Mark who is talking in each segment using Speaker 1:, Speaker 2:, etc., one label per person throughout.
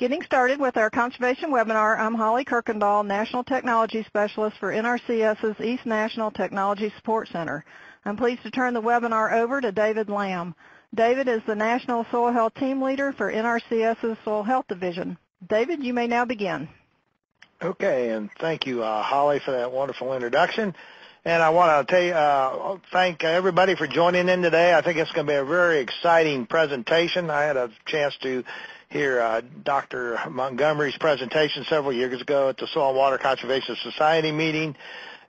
Speaker 1: Getting started with our conservation webinar, I'm Holly Kirkendall, National Technology Specialist for NRCS's East National Technology Support Center. I'm pleased to turn the webinar over to David Lamm. David is the National Soil Health Team Leader for NRCS's Soil Health Division. David, you may now begin.
Speaker 2: Okay, and thank you, uh, Holly, for that wonderful introduction. And I want to tell you, uh, thank everybody for joining in today. I think it's going to be a very exciting presentation. I had a chance to hear uh, Dr. Montgomery's presentation several years ago at the Soil and Water Conservation Society meeting,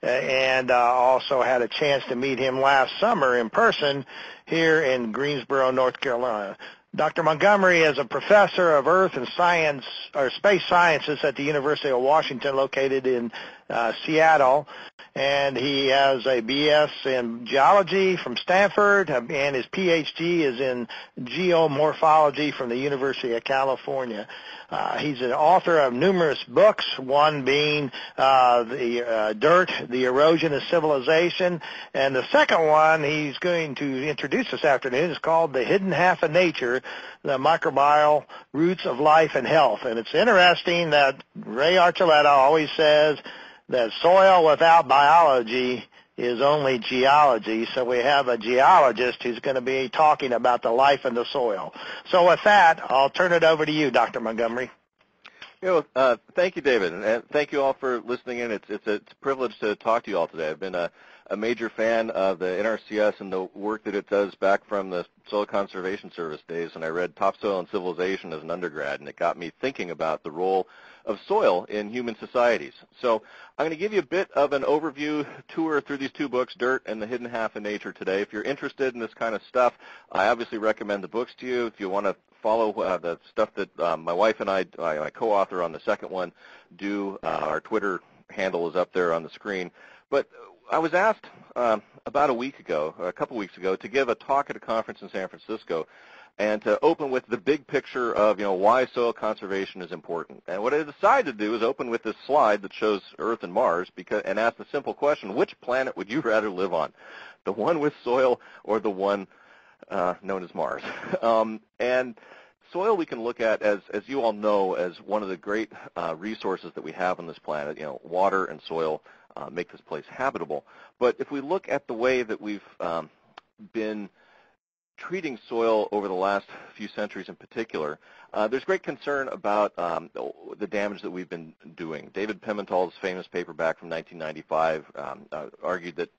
Speaker 2: uh, and uh, also had a chance to meet him last summer in person here in Greensboro, North Carolina. Dr. Montgomery is a professor of earth and science or space sciences at the University of Washington located in uh, Seattle and he has a BS in geology from Stanford, and his PhD is in geomorphology from the University of California. Uh, he's an author of numerous books, one being uh, the uh, Dirt, the Erosion of Civilization, and the second one he's going to introduce this afternoon is called The Hidden Half of Nature, the Microbial Roots of Life and Health. And it's interesting that Ray Archuleta always says that soil without biology is only geology. So we have a geologist who's going to be talking about the life in the soil. So with that, I'll turn it over to you, Dr. Montgomery.
Speaker 3: Know, uh, thank you, David, and thank you all for listening in. It's it's a, it's a privilege to talk to you all today. I've been a, a major fan of the NRCS and the work that it does back from the Soil Conservation Service days, and I read Topsoil and Civilization as an undergrad, and it got me thinking about the role of soil in human societies. So I'm going to give you a bit of an overview tour through these two books, Dirt and The Hidden Half of Nature today. If you're interested in this kind of stuff, I obviously recommend the books to you. If you want to follow uh, the stuff that um, my wife and I, my co-author on the second one, do, uh, our Twitter handle is up there on the screen. But I was asked um, about a week ago, a couple weeks ago, to give a talk at a conference in San Francisco and to open with the big picture of you know why soil conservation is important. And what I decided to do is open with this slide that shows Earth and Mars because and ask the simple question: Which planet would you rather live on, the one with soil or the one uh, known as Mars? um, and soil we can look at as as you all know as one of the great uh, resources that we have on this planet. You know, water and soil uh, make this place habitable. But if we look at the way that we've um, been treating soil over the last few centuries in particular, uh, there's great concern about um, the damage that we've been doing. David Pimentel's famous paper back from 1995 um, uh, argued that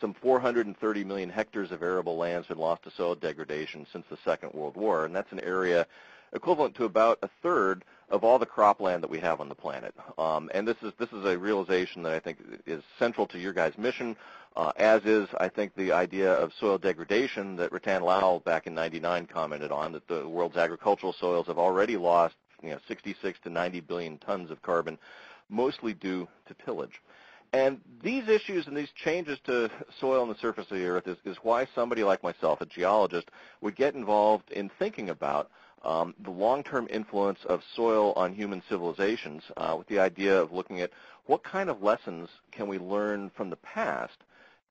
Speaker 3: some 430 million hectares of arable land has been lost to soil degradation since the Second World War, and that's an area equivalent to about a third of all the cropland that we have on the planet. Um, and this is this is a realization that I think is central to your guys' mission, uh, as is I think the idea of soil degradation that Rattan Lal back in '99 commented on that the world's agricultural soils have already lost you know 66 to 90 billion tons of carbon, mostly due to tillage. And these issues and these changes to soil on the surface of the earth is, is why somebody like myself, a geologist, would get involved in thinking about um, the long-term influence of soil on human civilizations uh, with the idea of looking at what kind of lessons can we learn from the past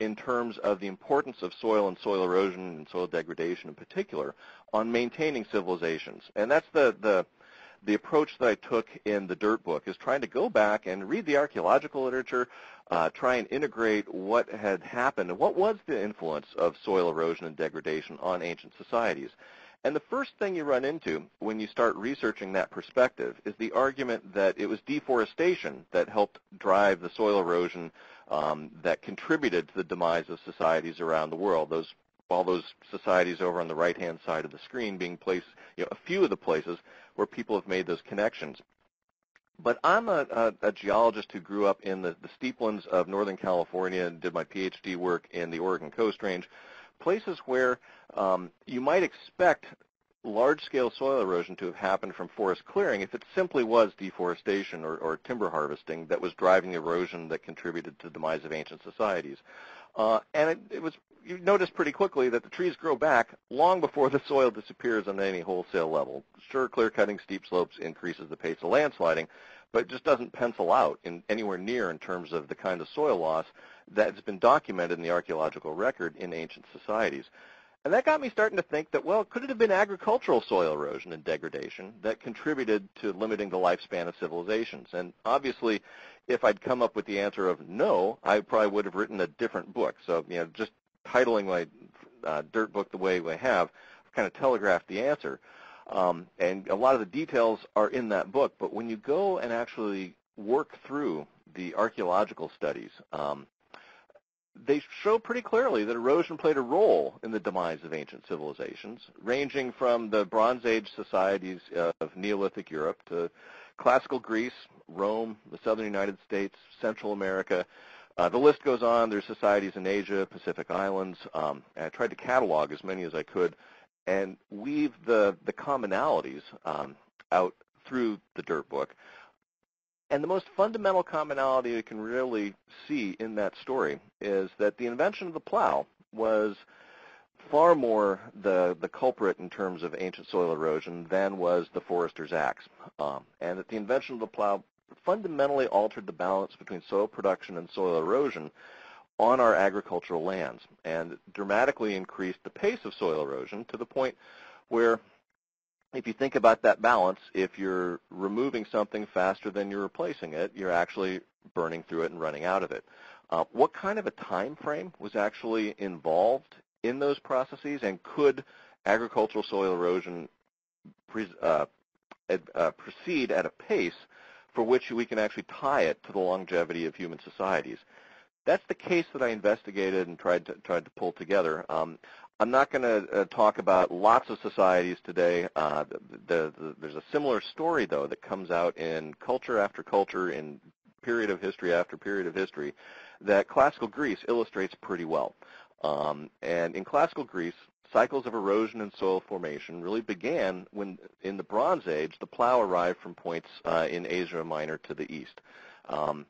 Speaker 3: in terms of the importance of soil and soil erosion and soil degradation in particular on maintaining civilizations. And that's the, the, the approach that I took in the Dirt book is trying to go back and read the archaeological literature, uh, try and integrate what had happened and what was the influence of soil erosion and degradation on ancient societies. And the first thing you run into when you start researching that perspective is the argument that it was deforestation that helped drive the soil erosion um, that contributed to the demise of societies around the world. Those all those societies over on the right-hand side of the screen being placed, you know, a few of the places where people have made those connections. But I'm a, a, a geologist who grew up in the, the steeplands of Northern California and did my PhD work in the Oregon Coast Range places where um, you might expect large-scale soil erosion to have happened from forest clearing if it simply was deforestation or, or timber harvesting that was driving erosion that contributed to the demise of ancient societies. Uh, and it, it, was you notice pretty quickly that the trees grow back long before the soil disappears on any wholesale level. Sure, clear-cutting steep slopes increases the pace of landsliding, but it just doesn't pencil out in anywhere near in terms of the kind of soil loss that's been documented in the archaeological record in ancient societies. And that got me starting to think that, well, could it have been agricultural soil erosion and degradation that contributed to limiting the lifespan of civilizations? And obviously, if I'd come up with the answer of no, I probably would have written a different book. So, you know, just titling my uh, dirt book the way I have kind of telegraphed the answer. Um, and a lot of the details are in that book. But when you go and actually work through the archaeological studies, um, they show pretty clearly that erosion played a role in the demise of ancient civilizations, ranging from the Bronze Age societies of Neolithic Europe to classical Greece, Rome, the southern United States, Central America. Uh, the list goes on. There's societies in Asia, Pacific Islands. Um, I tried to catalog as many as I could and weave the, the commonalities um, out through the dirt book. And the most fundamental commonality you can really see in that story is that the invention of the plow was far more the, the culprit in terms of ancient soil erosion than was the forester's axe. Um, and that the invention of the plow fundamentally altered the balance between soil production and soil erosion on our agricultural lands and dramatically increased the pace of soil erosion to the point where if you think about that balance, if you're removing something faster than you're replacing it, you're actually burning through it and running out of it. Uh, what kind of a time frame was actually involved in those processes, and could agricultural soil erosion pre uh, uh, proceed at a pace for which we can actually tie it to the longevity of human societies? That's the case that I investigated and tried to tried to pull together. Um, I'm not going to uh, talk about lots of societies today. Uh, the, the, the, there's a similar story, though, that comes out in culture after culture, in period of history after period of history, that classical Greece illustrates pretty well. Um, and in classical Greece, cycles of erosion and soil formation really began when, in the Bronze Age, the plow arrived from points uh, in Asia Minor to the east. Um,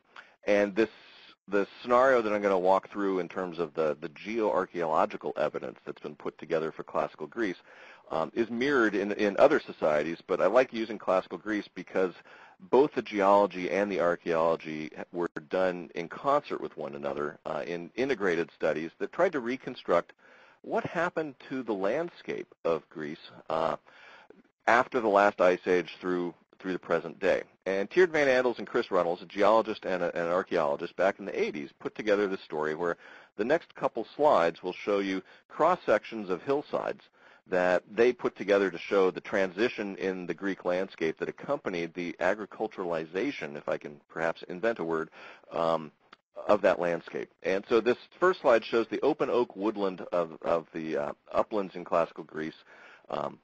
Speaker 3: and this the scenario that I'm going to walk through in terms of the, the geoarchaeological evidence that's been put together for classical Greece um, is mirrored in, in other societies, but I like using classical Greece because both the geology and the archaeology were done in concert with one another uh, in integrated studies that tried to reconstruct what happened to the landscape of Greece uh, after the last ice age through through the present day. And Tjeerd Van Andels and Chris Runnels, a geologist and, a, and, an archaeologist back in the 80s, put together this story where the next couple slides will show you cross-sections of hillsides that they put together to show the transition in the Greek landscape that accompanied the agriculturalization, if I can perhaps invent a word, um, of that landscape. And so this first slide shows the open oak woodland of, of the uh, uplands in classical Greece. Um,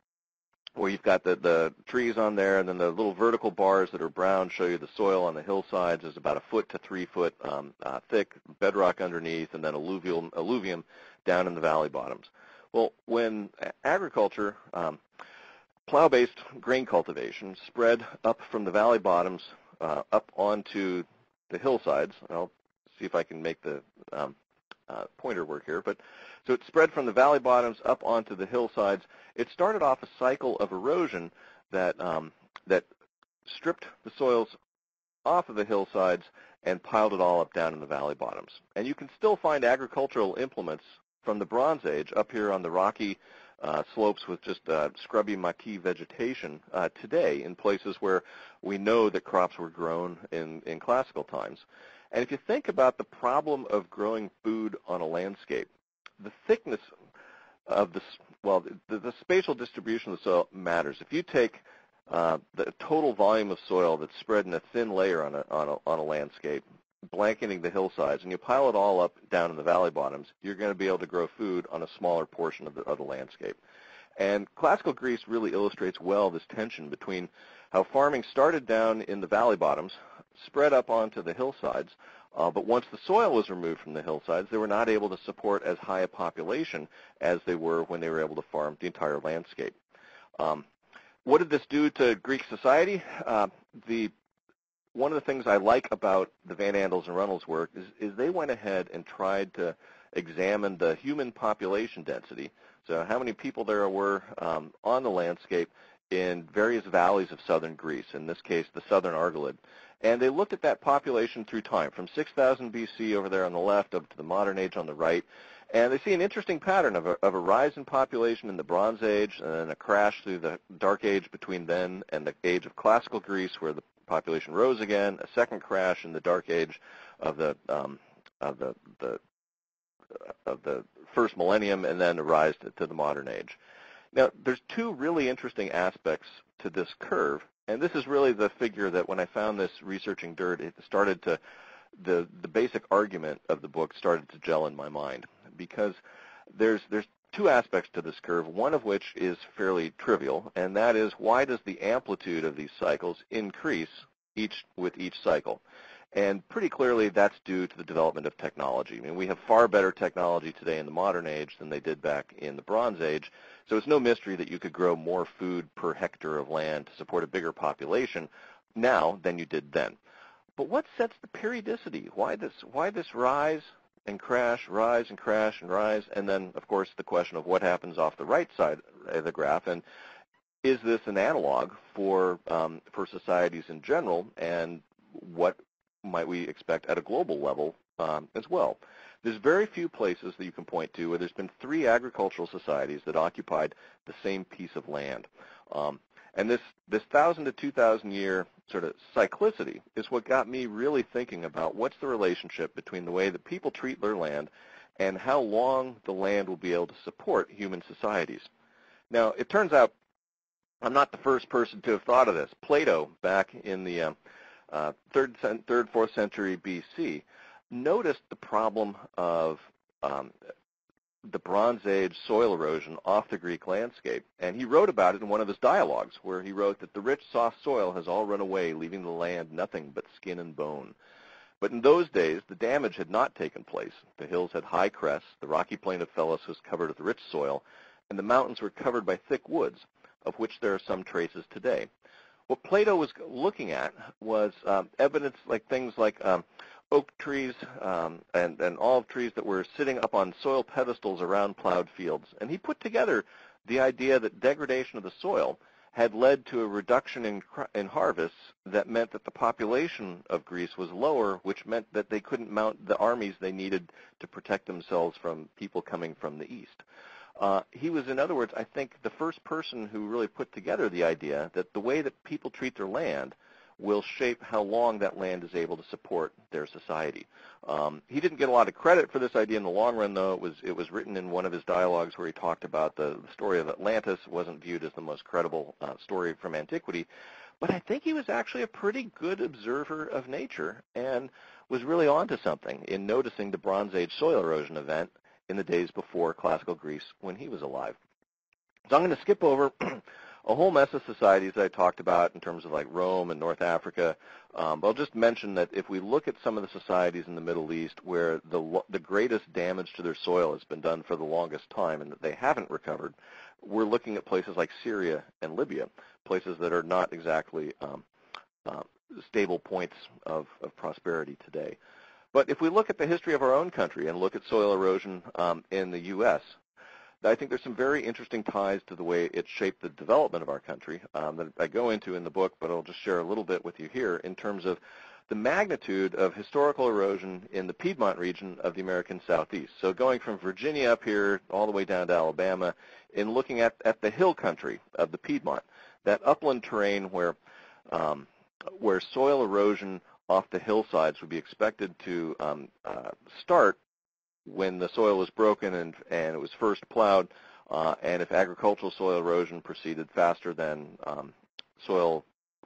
Speaker 3: where you've got the, the trees on there, and then the little vertical bars that are brown show you the soil on the hillsides is about a foot to three foot um, uh, thick, bedrock underneath, and then alluvial, alluvium down in the valley bottoms. Well, when agriculture, um, plow-based grain cultivation spread up from the valley bottoms uh, up onto the hillsides, I'll see if I can make the um, uh, pointer work here, but so it spread from the valley bottoms up onto the hillsides. It started off a cycle of erosion that um, that stripped the soils off of the hillsides and piled it all up down in the valley bottoms. And you can still find agricultural implements from the Bronze Age up here on the rocky uh, slopes with just uh, scrubby maquis vegetation uh, today in places where we know that crops were grown in, in classical times. And if you think about the problem of growing food on a landscape, the thickness of the, well, the, the spatial distribution of the soil matters. If you take uh, the total volume of soil that's spread in a thin layer on a, on a, on a landscape, blanketing the hillsides, and you pile it all up down in the valley bottoms, you're going to be able to grow food on a smaller portion of the, of the landscape. And classical Greece really illustrates well this tension between how farming started down in the valley bottoms, spread up onto the hillsides, uh, but once the soil was removed from the hillsides, they were not able to support as high a population as they were when they were able to farm the entire landscape. Um, what did this do to Greek society? Uh, the one of the things I like about the Van Andels and Runnels work is, is they went ahead and tried to examine the human population density, so how many people there were um, on the landscape in various valleys of southern Greece, in this case the southern Argolid. And they looked at that population through time, from 6000 BC over there on the left up to the modern age on the right, And they see an interesting pattern of a, of a rise in population in the Bronze Age and then a crash through the Dark Age between then and the age of classical Greece where the population rose again, a second crash in the Dark Age of the, um, of the, the, of the first millennium, and then a rise to, to the modern age. Now, there's two really interesting aspects to this curve, and this is really the figure that when I found this researching dirt, it started to, the, the basic argument of the book started to gel in my mind because there's, there's two aspects to this curve, one of which is fairly trivial, and that is why does the amplitude of these cycles increase each with each cycle? And pretty clearly that's due to the development of technology. I mean, we have far better technology today in the modern age than they did back in the Bronze Age. So it's no mystery that you could grow more food per hectare of land to support a bigger population now than you did then. But what sets the periodicity? Why this, why this rise and crash, rise and crash and rise, and then, of course, the question of what happens off the right side of the graph, and is this an analog for, um, for societies in general, and what might we expect at a global level um, as well? There's very few places that you can point to where there's been three agricultural societies that occupied the same piece of land. Um, and this, this 1,000 to 2,000 year sort of cyclicity is what got me really thinking about what's the relationship between the way that people treat their land and how long the land will be able to support human societies. Now, it turns out I'm not the first person to have thought of this. Plato, back in the uh, uh, third, third, fourth century BC, noticed the problem of um, the Bronze Age soil erosion off the Greek landscape. And he wrote about it in one of his dialogues, where he wrote that the rich, soft soil has all run away, leaving the land nothing but skin and bone. But in those days, the damage had not taken place. The hills had high crests, the rocky plain of Phelleus was covered with rich soil, and the mountains were covered by thick woods, of which there are some traces today. What Plato was looking at was um, evidence like things like um, oak trees um, and, and olive trees that were sitting up on soil pedestals around plowed fields. And he put together the idea that degradation of the soil had led to a reduction in, in harvests that meant that the population of Greece was lower, which meant that they couldn't mount the armies they needed to protect themselves from people coming from the east. Uh, he was, in other words, I think the first person who really put together the idea that the way that people treat their land will shape how long that land is able to support their society. Um, he didn't get a lot of credit for this idea in the long run, though. It was it was written in one of his dialogues where he talked about the, the story of Atlantis wasn't viewed as the most credible uh, story from antiquity. But I think he was actually a pretty good observer of nature and was really onto something in noticing the Bronze Age soil erosion event in the days before classical Greece when he was alive. So I'm going to skip over a whole mess of societies that I talked about in terms of like Rome and North Africa. Um, but I'll just mention that if we look at some of the societies in the Middle East where the, the greatest damage to their soil has been done for the longest time and that they haven't recovered, we're looking at places like Syria and Libya, places that are not exactly um, uh, stable points of, of prosperity today. But if we look at the history of our own country and look at soil erosion um, in the U.S., I think there's some very interesting ties to the way it shaped the development of our country um, that I go into in the book, but I'll just share a little bit with you here in terms of the magnitude of historical erosion in the Piedmont region of the American Southeast. So going from Virginia up here all the way down to Alabama in looking at, at the hill country of the Piedmont, that upland terrain where, um, where soil erosion off the hillsides would be expected to um, uh, start when the soil was broken and, and it was first plowed, uh, and if agricultural soil erosion proceeded faster than um, soil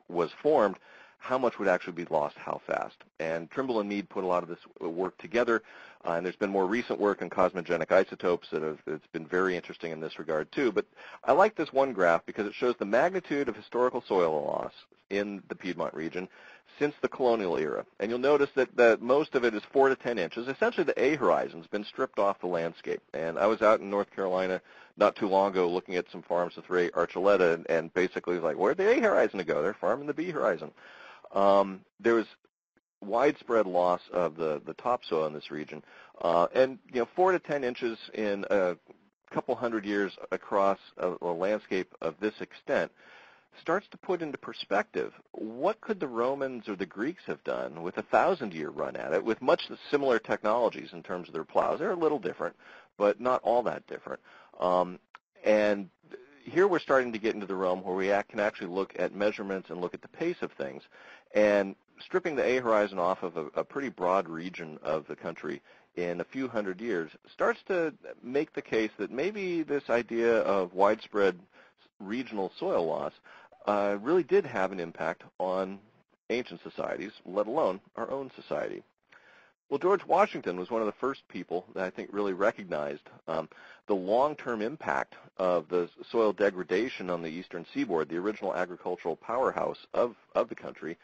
Speaker 3: was formed, how much would actually be lost, how fast. And Trimble and Mead put a lot of this work together, uh, and there's been more recent work on cosmogenic isotopes that have it's been very interesting in this regard too. But I like this one graph because it shows the magnitude of historical soil loss in the Piedmont region since the colonial era. And you'll notice that, that most of it is 4 to 10 inches. Essentially, the A horizon's been stripped off the landscape. And I was out in North Carolina not too long ago looking at some farms with Ray Archuleta, and, and basically like, where'd the A horizon go? They're farming the B horizon. Um, there was widespread loss of the, the topsoil in this region. Uh, and, you know, 4 to 10 inches in a couple hundred years across a, a landscape of this extent starts to put into perspective what could the Romans or the Greeks have done with a thousand-year run at it with much similar technologies in terms of their plows. They're a little different, but not all that different. Um, and here we're starting to get into the realm where we can actually look at measurements and look at the pace of things. And stripping the A horizon off of a, a pretty broad region of the country in a few hundred years starts to make the case that maybe this idea of widespread regional soil loss uh, really did have an impact on ancient societies, let alone our own society. Well, George Washington was one of the first people that I think really recognized um, the long-term impact of the soil degradation on the eastern seaboard, the original agricultural powerhouse of, of the country.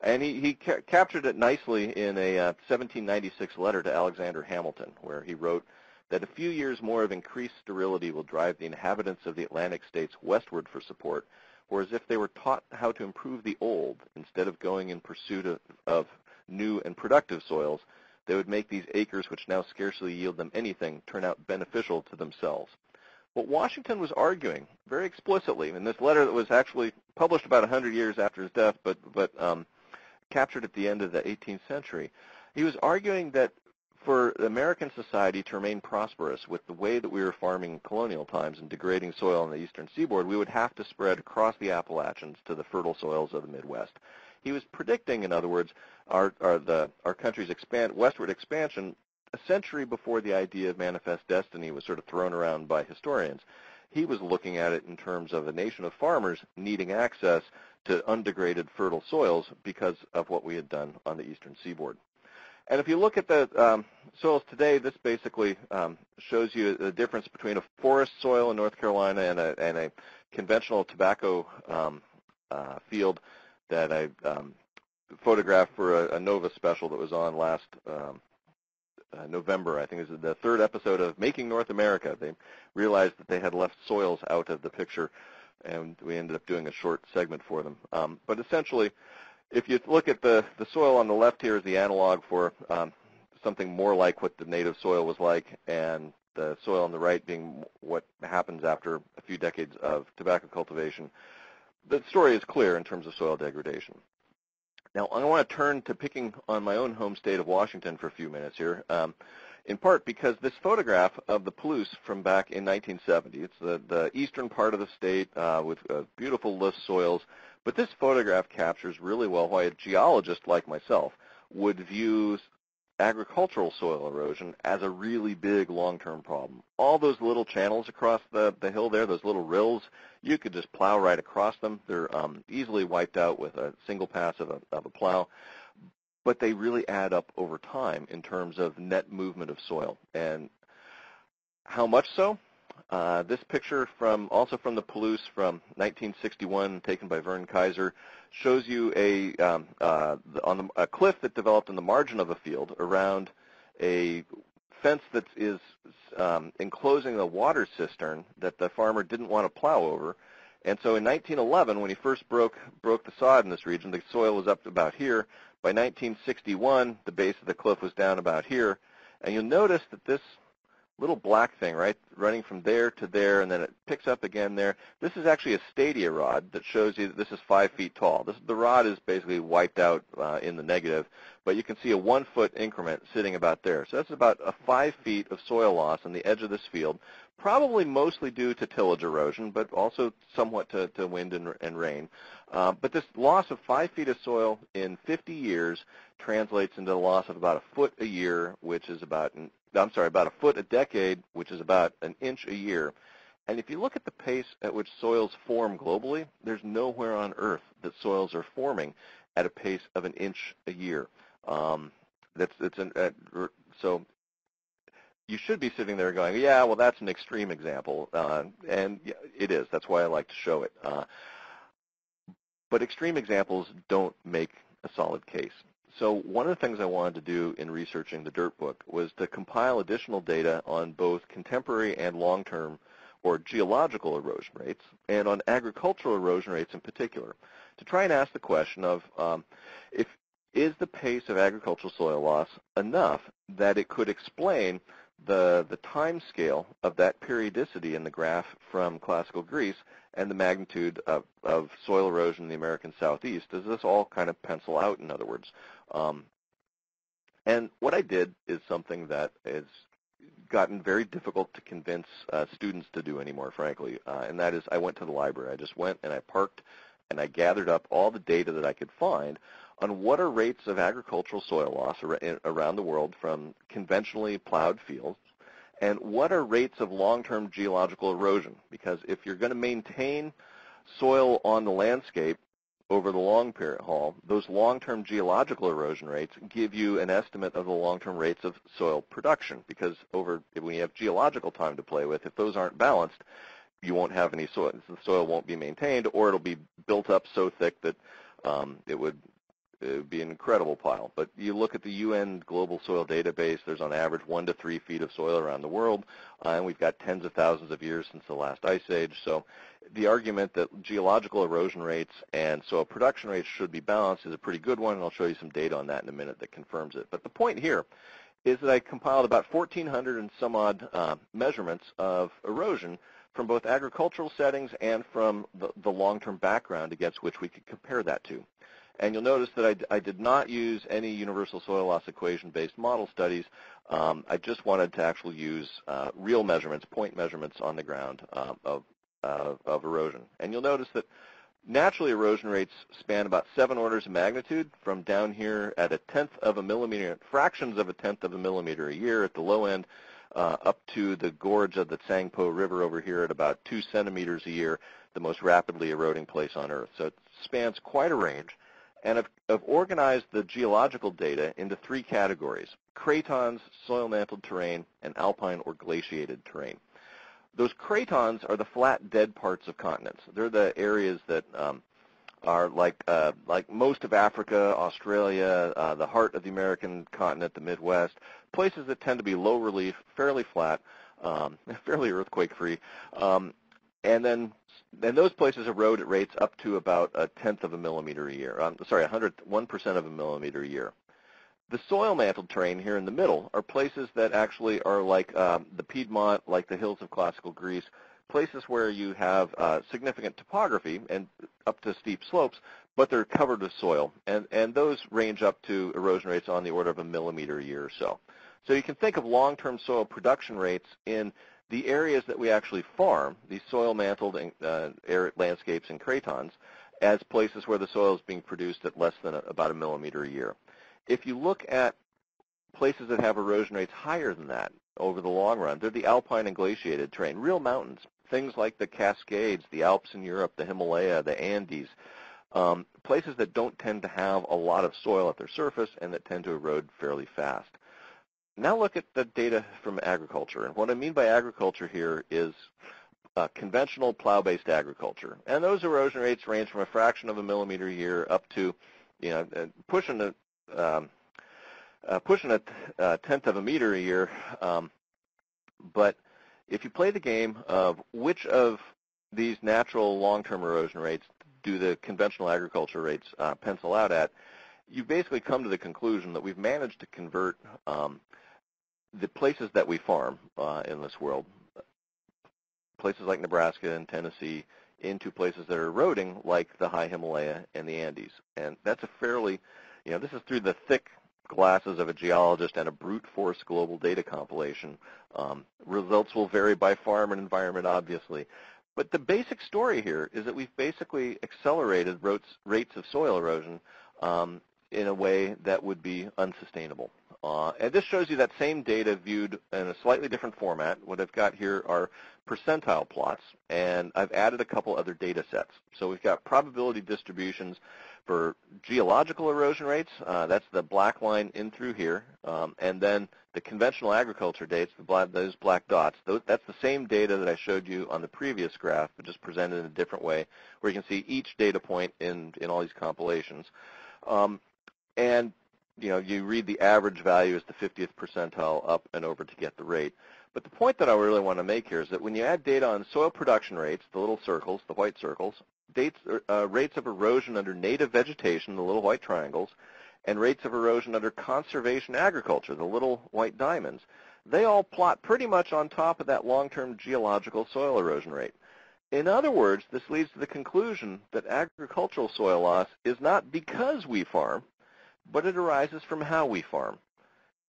Speaker 3: And he, he ca- captured it nicely in a uh, 1796 letter to Alexander Hamilton, where he wrote that a few years more of increased sterility will drive the inhabitants of the Atlantic states westward for support, whereas if they were taught how to improve the old instead of going in pursuit of, of new and productive soils, they would make these acres which now scarcely yield them anything turn out beneficial to themselves. What Washington was arguing very explicitly in this letter that was actually published about 100 years after his death, but, but um, captured at the end of the 18th century, he was arguing that for American society to remain prosperous with the way that we were farming in colonial times and degrading soil on the eastern seaboard, we would have to spread across the Appalachians to the fertile soils of the Midwest. He was predicting, in other words, our, our, the, our country's expand, westward expansion a century before the idea of manifest destiny was sort of thrown around by historians. He was looking at it in terms of a nation of farmers needing access to undegraded fertile soils because of what we had done on the eastern seaboard. And if you look at the um, soils today, this basically um, shows you the difference between a forest soil in North Carolina and a, and a conventional tobacco um, uh, field that I um, photographed for a, a, NOVA special that was on last um, uh, November. I think it was the third episode of Making North America. They realized that they had left soils out of the picture, and we ended up doing a short segment for them. Um, but essentially, if you look at the, the soil on the left here is the analog for um, something more like what the native soil was like, and the soil on the right being what happens after a few decades of tobacco cultivation. The story is clear in terms of soil degradation. Now, I want to turn to picking on my own home state of Washington for a few minutes here, um, in part because this photograph of the Palouse from back in 1970, it's the, the eastern part of the state uh, with uh, beautiful loess soils, but this photograph captures really well why a geologist like myself would view agricultural soil erosion as a really big long-term problem. All those little channels across the, the hill there, those little rills, you could just plow right across them. They're um, easily wiped out with a single pass of a, of a plow, but they really add up over time in terms of net movement of soil. And how much so? Uh, this picture from also from the Palouse from 1961, taken by Verle Kaiser, shows you a um, uh, on the, a cliff that developed in the margin of a field around a fence that is um, enclosing a water cistern that the farmer didn't want to plow over. And so in 1911, when he first broke broke the sod in this region, the soil was up about here. By 1961, the base of the cliff was down about here. And you'll notice that this little black thing, right, running from there to there, and then it picks up again there. This is actually a stadia rod that shows you that this is five feet tall. This, the rod is basically wiped out uh, in the negative, but you can see a one-foot increment sitting about there. So that's about a five feet of soil loss on the edge of this field, probably mostly due to tillage erosion, but also somewhat to, to wind and, and rain. Uh, but this loss of five feet of soil in 50 years translates into the loss of about a foot a year, which is about an I'm sorry, about a foot a decade, which is about an inch a year. And if you look at the pace at which soils form globally, there's nowhere on Earth that soils are forming at a pace of an inch a year. Um, that's it's an, uh, so you should be sitting there going, yeah, well, that's an extreme example, uh, and it is. That's why I like to show it. Uh, but extreme examples don't make a solid case. So one of the things I wanted to do in researching the DIRT book was to compile additional data on both contemporary and long-term or geological erosion rates and on agricultural erosion rates in particular to try and ask the question of um, if is the pace of agricultural soil loss enough that it could explain the, the time scale of that periodicity in the graph from classical Greece and the magnitude of, of soil erosion in the American Southeast. Does this all kind of pencil out, in other words? Um, and what I did is something that has gotten very difficult to convince uh, students to do anymore, frankly, uh, and that is I went to the library. I just went and I parked and I gathered up all the data that I could find on what are rates of agricultural soil loss around the world from conventionally plowed fields and what are rates of long-term geological erosion because if you're going to maintain soil on the landscape over the long period haul, those long-term geological erosion rates give you an estimate of the long-term rates of soil production because over when you have geological time to play with, if those aren't balanced, you won't have any soil. The soil won't be maintained or it'll be built up so thick that um, it would it would be an incredible pile. But you look at the UN Global Soil Database, there's on average one to three feet of soil around the world, uh, and we've got tens of thousands of years since the last ice age. So the argument that geological erosion rates and soil production rates should be balanced is a pretty good one, and I'll show you some data on that in a minute that confirms it. But the point here is that I compiled about 1,400 and some odd uh, measurements of erosion from both agricultural settings and from the, the long-term background against which we could compare that to. And you'll notice that I, I did not use any universal soil loss equation-based model studies. Um, I just wanted to actually use uh, real measurements, point measurements on the ground um, of, uh, of erosion. And you'll notice that naturally erosion rates span about seven orders of magnitude from down here at a tenth of a millimeter, fractions of a tenth of a millimeter a year at the low end, uh, up to the gorge of the Tsangpo River over here at about two centimeters a year, the most rapidly eroding place on Earth. So it spans quite a range and have, have, organized the geological data into three categories, cratons, soil-mantled terrain, and alpine or glaciated terrain. Those cratons are the flat, dead parts of continents. They're the areas that um, are like, uh, like most of Africa, Australia, uh, the heart of the American continent, the Midwest, places that tend to be low relief, fairly flat, um, fairly earthquake-free, um, and then and those places erode at rates up to about a tenth of a millimeter a year. Um, sorry, 100, 1% of a millimeter a year. The soil mantled terrain here in the middle are places that actually are like um, the Piedmont, like the hills of classical Greece, places where you have uh, significant topography and up to steep slopes, but they're covered with soil. And, and those range up to erosion rates on the order of a millimeter a year or so. So you can think of long-term soil production rates in the areas that we actually farm, these soil-mantled uh, landscapes and cratons, as places where the soil is being produced at less than a, about a millimeter a year. If you look at places that have erosion rates higher than that over the long run, they're the alpine and glaciated terrain, real mountains, things like the Cascades, the Alps in Europe, the Himalaya, the Andes, um, places that don't tend to have a lot of soil at their surface and that tend to erode fairly fast. Now look at the data from agriculture. And what I mean by agriculture here is uh, conventional plow-based agriculture. And those erosion rates range from a fraction of a millimeter a year up to, you know, uh, pushing a, um, uh, pushing a uh, tenth of a meter a year. Um, but if you play the game of which of these natural long-term erosion rates do the conventional agriculture rates uh, pencil out at, you basically come to the conclusion that we've managed to convert um, the places that we farm uh, in this world, places like Nebraska and Tennessee, into places that are eroding like the high Himalaya and the Andes. And that's a fairly, you know, this is through the thick glasses of a geologist and a brute force global data compilation. Um, results will vary by farm and environment, obviously. But the basic story here is that we've basically accelerated rates of soil erosion um, in a way that would be unsustainable. Uh, and this shows you that same data viewed in a slightly different format. What I've got here are percentile plots, and I've added a couple other data sets. So we've got probability distributions for geological erosion rates. Uh, that's the black line in through here. Um, and then the conventional agriculture dates, black, those black dots, those, that's the same data that I showed you on the previous graph, but just presented in a different way, where you can see each data point in, in all these compilations. Um, and you know, you read the average value as the 50th percentile up and over to get the rate. But the point that I really want to make here is that when you add data on soil production rates, the little circles, the white circles, dates, uh, rates of erosion under native vegetation, the little white triangles, and rates of erosion under conservation agriculture, the little white diamonds, they all plot pretty much on top of that long-term geological soil erosion rate. In other words, this leads to the conclusion that agricultural soil loss is not because we farm, but it arises from how we farm.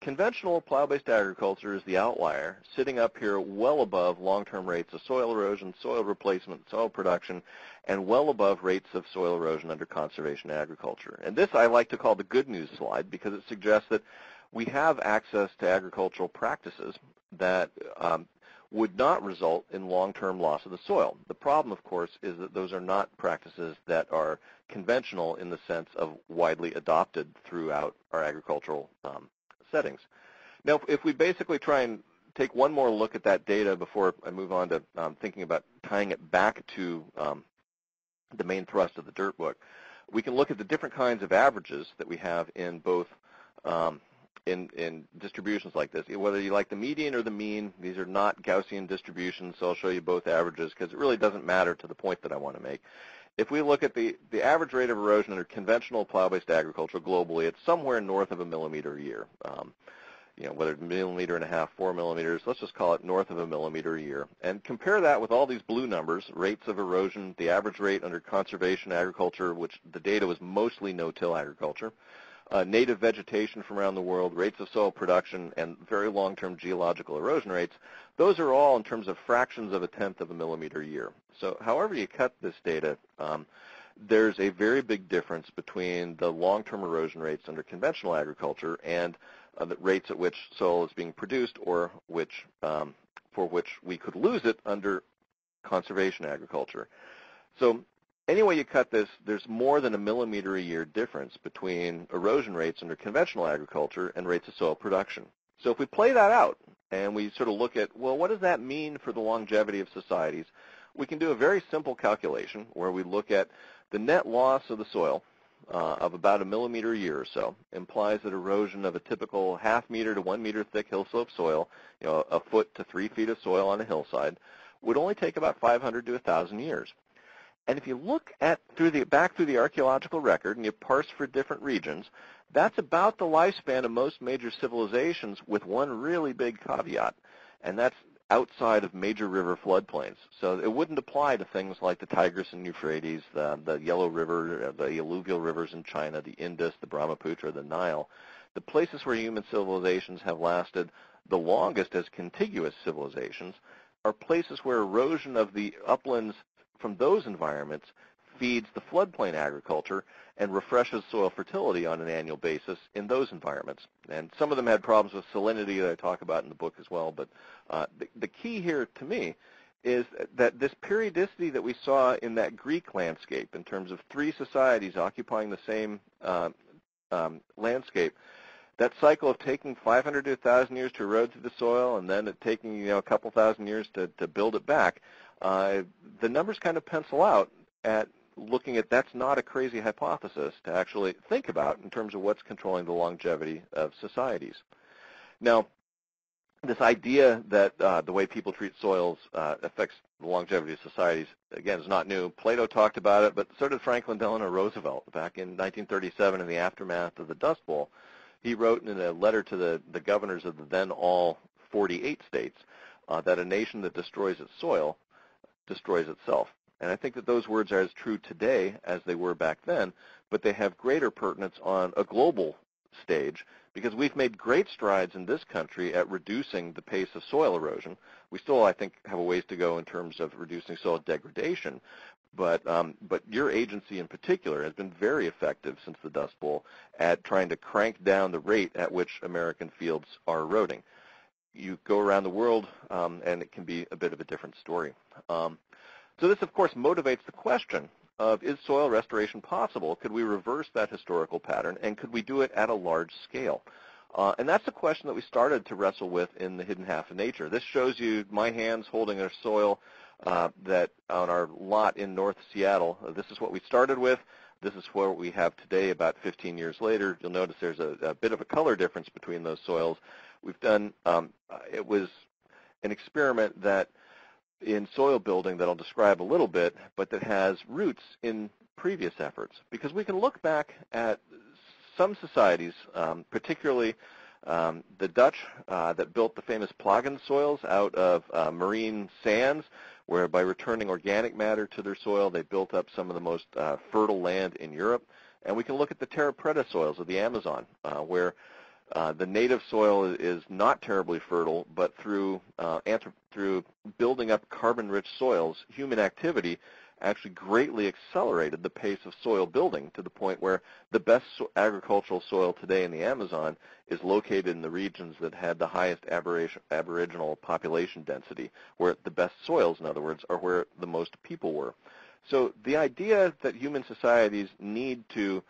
Speaker 3: Conventional plow-based agriculture is the outlier, sitting up here well above long-term rates of soil erosion, soil replacement, soil production, and well above rates of soil erosion under conservation agriculture. And this I like to call the good news slide because it suggests that we have access to agricultural practices that um, would not result in long-term loss of the soil. The problem, of course, is that those are not practices that are conventional in the sense of widely adopted throughout our agricultural um, settings. Now, if we basically try and take one more look at that data before I move on to um, thinking about tying it back to um, the main thrust of the dirt book, we can look at the different kinds of averages that we have in both um, in, in distributions like this. Whether you like the median or the mean, these are not Gaussian distributions, so I'll show you both averages because it really doesn't matter to the point that I want to make. If we look at the, the average rate of erosion under conventional plow-based agriculture globally, it's somewhere north of a millimeter a year. Um, you know, whether it's a millimeter and a half, four millimeters, let's just call it north of a millimeter a year. And compare that with all these blue numbers, rates of erosion, the average rate under conservation agriculture, which the data was mostly no-till agriculture, uh, native vegetation from around the world, rates of soil production, and very long-term geological erosion rates, those are all in terms of fractions of a tenth of a millimeter a year. So however you cut this data, um, there's a very big difference between the long-term erosion rates under conventional agriculture and uh, the rates at which soil is being produced or which um, for which we could lose it under conservation agriculture. So any way you cut this, there's more than a millimeter a year difference between erosion rates under conventional agriculture and rates of soil production. So if we play that out and we sort of look at, well, what does that mean for the longevity of societies, we can do a very simple calculation where we look at the net loss of the soil uh, of about a millimeter a year or so implies that erosion of a typical half meter to one meter thick hill slope soil, you know, a foot to three feet of soil on a hillside, would only take about 500 to 1,000 years. And if you look at through the back through the archaeological record and you parse for different regions, that's about the lifespan of most major civilizations with one really big caveat, and that's outside of major river floodplains. So it wouldn't apply to things like the Tigris and Euphrates, the, the Yellow River, uh, the alluvial rivers in China, the Indus, the Brahmaputra, the Nile. The places where human civilizations have lasted the longest as contiguous civilizations are places where erosion of the uplands from those environments feeds the floodplain agriculture and refreshes soil fertility on an annual basis in those environments. And some of them had problems with salinity that I talk about in the book as well. But uh, the, the key here to me is that this periodicity that we saw in that Greek landscape in terms of three societies occupying the same uh, um, landscape, that cycle of taking 500 to 1,000 years to erode through the soil and then it taking you know a couple thousand years to, to build it back, uh, the numbers kind of pencil out at looking at that's not a crazy hypothesis to actually think about in terms of what's controlling the longevity of societies. Now, this idea that uh, the way people treat soils uh, affects the longevity of societies, again, is not new. Plato talked about it, but so did Franklin Delano Roosevelt back in 1937 in the aftermath of the Dust Bowl. He wrote in a letter to the, the governors of the then all 48 states uh, that a nation that destroys its soil destroys itself. And I think that those words are as true today as they were back then, but they have greater pertinence on a global stage because we've made great strides in this country at reducing the pace of soil erosion. We still, I think, have a ways to go in terms of reducing soil degradation, but um, but your agency in particular has been very effective since the Dust Bowl at trying to crank down the rate at which American fields are eroding you go around the world, um, and it can be a bit of a different story. Um, so this, of course, motivates the question of is soil restoration possible? Could we reverse that historical pattern, and could we do it at a large scale? Uh, and that's the question that we started to wrestle with in the hidden half of nature. This shows you my hands holding a soil uh, that on our lot in North Seattle. Uh, this is what we started with. This is what we have today about 15 years later. You'll notice there's a, a bit of a color difference between those soils we've done, um, it was an experiment that in soil building that I'll describe a little bit, but that has roots in previous efforts. Because we can look back at some societies, um, particularly Um, the Dutch uh, that built the famous Plaggen soils out of uh, marine sands, where by returning organic matter to their soil, they built up some of the most uh, fertile land in Europe. And we can look at the terra preta soils of the Amazon, uh, where uh, the native soil is not terribly fertile, but through uh, through building up carbon-rich soils, human activity actually greatly accelerated the pace of soil building to the point where the best so agricultural soil today in the Amazon is located in the regions that had the highest aboriginal population density, where the best soils, in other words, are where the most people were. So the idea that human societies need to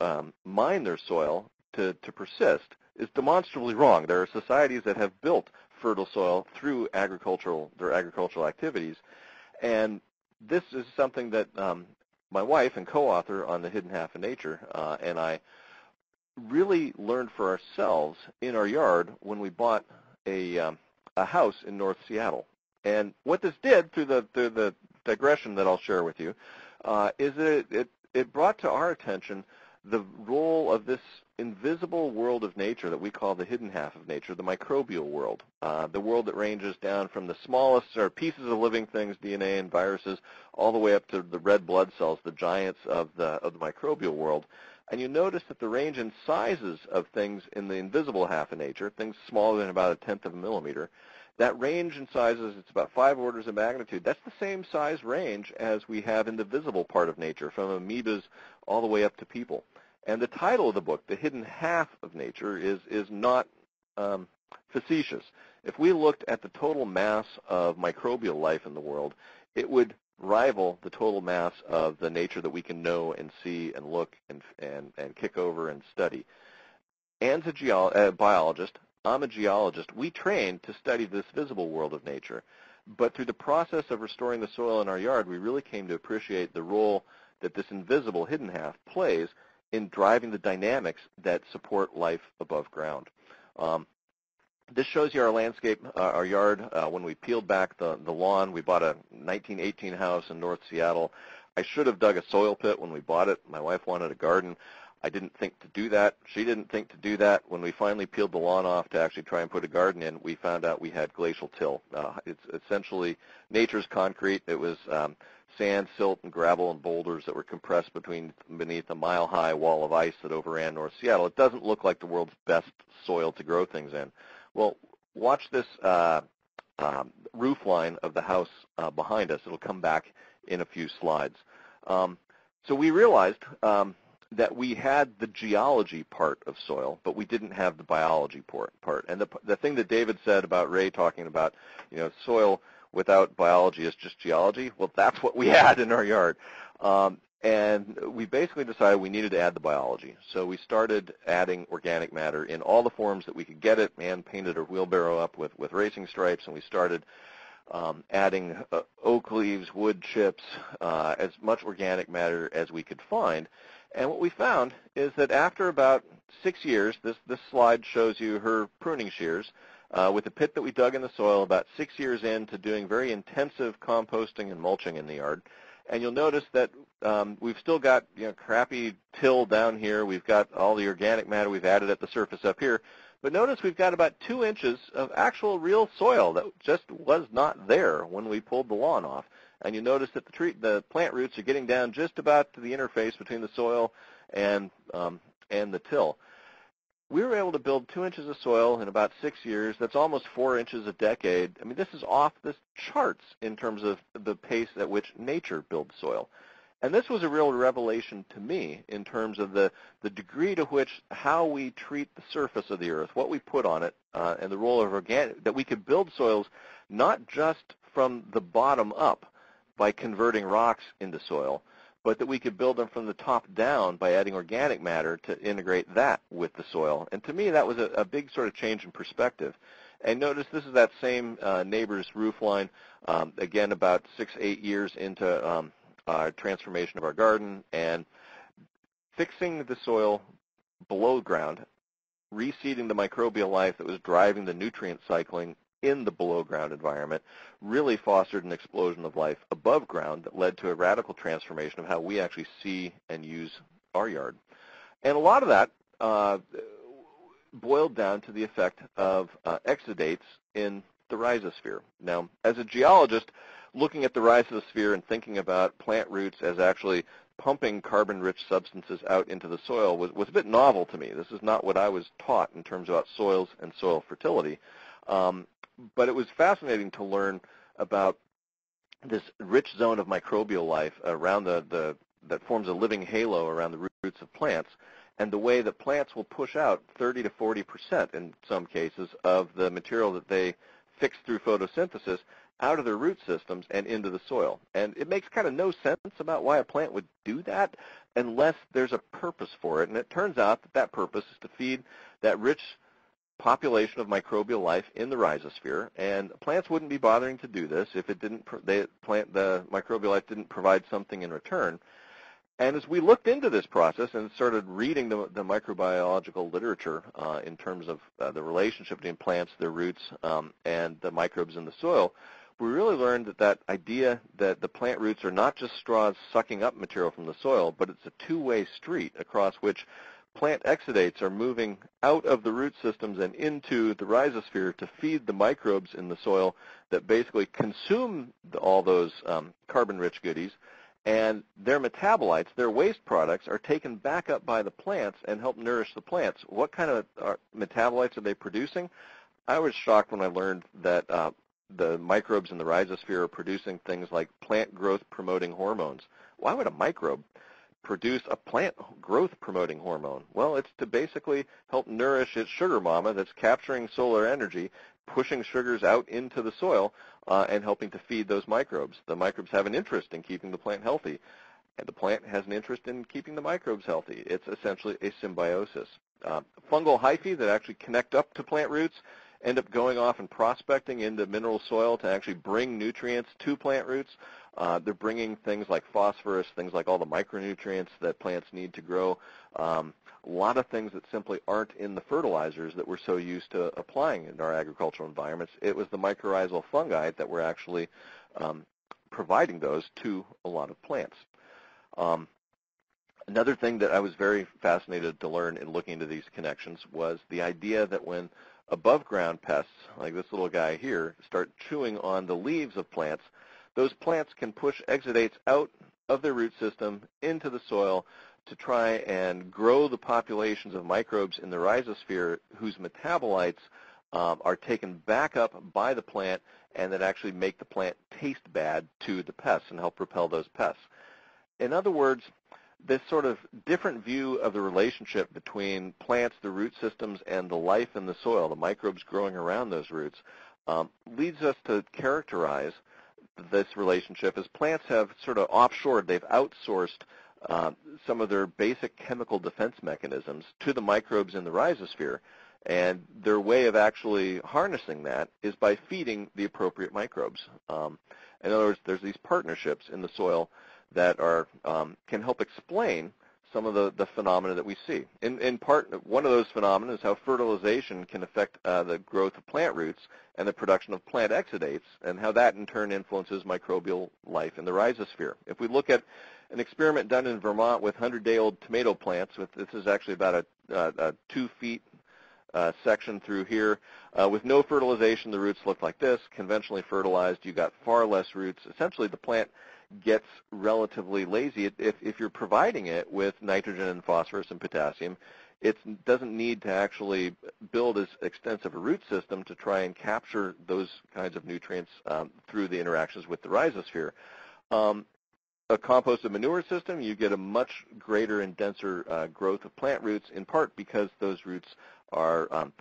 Speaker 3: um, mine their soil to, to persist is demonstrably wrong. There are societies that have built fertile soil through agricultural their agricultural activities, and this is something that um, my wife and co-author on the Hidden Half of Nature uh, and I really learned for ourselves in our yard when we bought a um, a house in North Seattle. And what this did through the through the digression that I'll share with you uh, is that it, it it brought to our attention the role of this invisible world of nature that we call the hidden half of nature, the microbial world, uh, the world that ranges down from the smallest or pieces of living things, DNA and viruses, all the way up to the red blood cells, the giants of the, of the microbial world. And you notice that the range in sizes of things in the invisible half of nature, things smaller than about a tenth of a millimeter, that range in sizes, it's about five orders of magnitude. That's the same size range as we have in the visible part of nature, from amoebas all the way up to people. And the title of the book, The Hidden Half of Nature, is, is not um, facetious. If we looked at the total mass of microbial life in the world, it would rival the total mass of the nature that we can know and see and look and, and, and kick over and study. Anne's a geolo- uh, biologist. I'm a geologist. We trained to study this visible world of nature. But through the process of restoring the soil in our yard, we really came to appreciate the role that this invisible hidden half plays in driving the dynamics that support life above ground. Um, this shows you our landscape, uh, our yard. Uh, when we peeled back the, the lawn, we bought a 1918 house in North Seattle. I should have dug a soil pit when we bought it. My wife wanted a garden. I didn't think to do that. She didn't think to do that. When we finally peeled the lawn off to actually try and put a garden in, we found out we had glacial till. Uh, it's essentially nature's concrete. It was um, sand, silt, and gravel and boulders that were compressed between beneath a mile-high wall of ice that overran North Seattle. It doesn't look like the world's best soil to grow things in. Well, watch this uh, um, roof line of the house uh, behind us. It'll come back in a few slides. Um, so we realized um, that we had the geology part of soil, but we didn't have the biology part. And the, the thing that David said about Ray talking about, you know, soil without biology is just geology. Well, that's what we had in our yard. Um, and we basically decided we needed to add the biology. So we started adding organic matter in all the forms that we could get it and painted a wheelbarrow up with, with racing stripes, and we started um, adding uh, oak leaves, wood chips, uh, as much organic matter as we could find. And what we found is that after about six years, this, this slide shows you her pruning shears, with the pit that we dug in the soil about six years into doing very intensive composting and mulching in the yard. And you'll notice that um, we've still got you know, crappy till down here. We've got all the organic matter we've added at the surface up here. But notice we've got about two inches of actual real soil that just was not there when we pulled the lawn off. And you notice that the, tree, the plant roots are getting down just about to the interface between the soil and, um, and the till we were able to build two inches of soil in about six years. That's almost four inches a decade. I mean, this is off the charts in terms of the pace at which nature builds soil. And this was a real revelation to me in terms of the, the degree to which how we treat the surface of the earth, what we put on it, uh, and the role of organic, that we could build soils not just from the bottom up by converting rocks into soil, but that we could build them from the top down by adding organic matter to integrate that with the soil. And to me, that was a, a big sort of change in perspective. And notice this is that same uh, neighbor's roof line, um, again about six, eight years into um, our transformation of our garden and fixing the soil below ground, reseeding the microbial life that was driving the nutrient cycling in the below ground environment really fostered an explosion of life above ground that led to a radical transformation of how we actually see and use our yard. And a lot of that uh, boiled down to the effect of uh, exudates in the rhizosphere. Now, as a geologist, looking at the rhizosphere and thinking about plant roots as actually pumping carbon-rich substances out into the soil was, was a bit novel to me. This is not what I was taught in terms about soils and soil fertility. Um, but it was fascinating to learn about this rich zone of microbial life around the, the that forms a living halo around the roots of plants and the way that plants will push out 30 to 40 percent in some cases of the material that they fix through photosynthesis out of their root systems and into the soil. And it makes kind of no sense about why a plant would do that unless there's a purpose for it. And it turns out that that purpose is to feed that rich population of microbial life in the rhizosphere. And plants wouldn't be bothering to do this if it didn't they plant the microbial life didn't provide something in return. And as we looked into this process and started reading the, the microbiological literature uh, in terms of uh, the relationship between plants, their roots, um, and the microbes in the soil, we really learned that that idea that the plant roots are not just straws sucking up material from the soil, but it's a two-way street across which plant exudates are moving out of the root systems and into the rhizosphere to feed the microbes in the soil that basically consume all those um, carbon-rich goodies, and their metabolites, their waste products, are taken back up by the plants and help nourish the plants. What kind of uh, metabolites are they producing? I was shocked when I learned that uh, the microbes in the rhizosphere are producing things like plant growth promoting hormones. Why would a microbe produce a plant growth promoting hormone? Well, it's to basically help nourish its sugar mama that's capturing solar energy, pushing sugars out into the soil, uh, and helping to feed those microbes. The microbes have an interest in keeping the plant healthy, and the plant has an interest in keeping the microbes healthy. It's essentially a symbiosis. Uh, fungal hyphae that actually connect up to plant roots end up going off and prospecting into mineral soil to actually bring nutrients to plant roots. Uh, they're bringing things like phosphorus, things like all the micronutrients that plants need to grow, um, a lot of things that simply aren't in the fertilizers that we're so used to applying in our agricultural environments. It was the mycorrhizal fungi that were actually um, providing those to a lot of plants. Um, another thing that I was very fascinated to learn in looking into these connections was the idea that when above ground pests, like this little guy here, start chewing on the leaves of plants, those plants can push exudates out of their root system into the soil to try and grow the populations of microbes in the rhizosphere whose metabolites um, are taken back up by the plant and that actually make the plant taste bad to the pests and help repel those pests. In other words, this sort of different view of the relationship between plants, the root systems, and the life in the soil, the microbes growing around those roots, um, leads us to characterize this relationship is plants have sort of offshored, they've outsourced uh, some of their basic chemical defense mechanisms to the microbes in the rhizosphere. And their way of actually harnessing that is by feeding the appropriate microbes. Um, in other words, there's these partnerships in the soil that are um, can help explain some of the, the phenomena that we see. In, in part, one of those phenomena is how fertilization can affect uh, the growth of plant roots and the production of plant exudates, and how that in turn influences microbial life in the rhizosphere. If we look at an experiment done in Vermont with 100-day-old tomato plants, with, this is actually about a, a, a two feet uh, section through here. Uh, with no fertilization, the roots look like this. Conventionally fertilized, you got far less roots. Essentially, the plant gets relatively lazy. If, if you're providing it with nitrogen and phosphorus and potassium, it doesn't need to actually build as extensive a root system to try and capture those kinds of nutrients um, through the interactions with the rhizosphere. Um, a composted manure system, you get a much greater and denser uh, growth of plant roots, in part because those roots are um,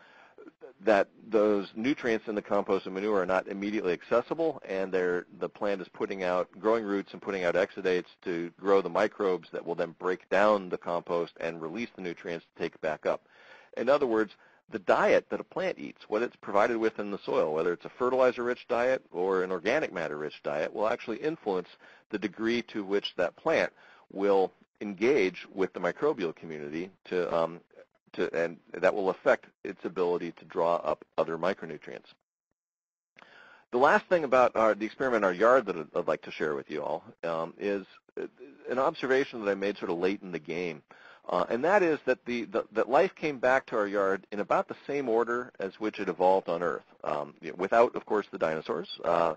Speaker 3: that those nutrients in the compost and manure are not immediately accessible, and the plant is putting out growing roots and putting out exudates to grow the microbes that will then break down the compost and release the nutrients to take back up. In other words, the diet that a plant eats, what it's provided with in the soil, whether it's a fertilizer-rich diet or an organic matter-rich diet, will actually influence the degree to which that plant will engage with the microbial community to um, to, and that will affect its ability to draw up other micronutrients. The last thing about our, the experiment in our yard that I'd like to share with you all um, is an observation that I made sort of late in the game. Uh, and that is that the, the, that life came back to our yard in about the same order as which it evolved on Earth, um, without, of course, the dinosaurs. Uh,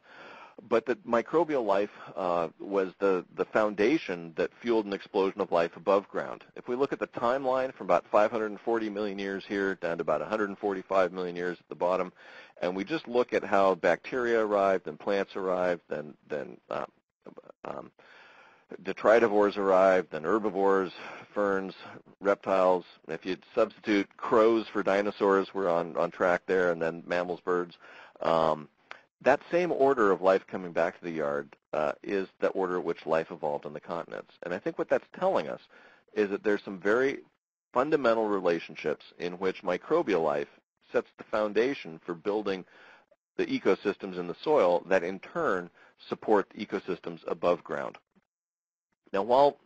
Speaker 3: but that microbial life uh, was the, the foundation that fueled an explosion of life above ground. If we look at the timeline from about 540 million years here down to about 145 million years at the bottom, and we just look at how bacteria arrived and plants arrived, then, then uh, um, detritivores arrived, then herbivores, ferns, reptiles. If you substitute crows for dinosaurs, we're on, on track there, and then mammals, birds. Um, that same order of life coming back to the yard uh, is the order at which life evolved on the continents. And I think what that's telling us is that there's some very fundamental relationships in which microbial life sets the foundation for building the ecosystems in the soil that in turn support ecosystems above ground. Now, while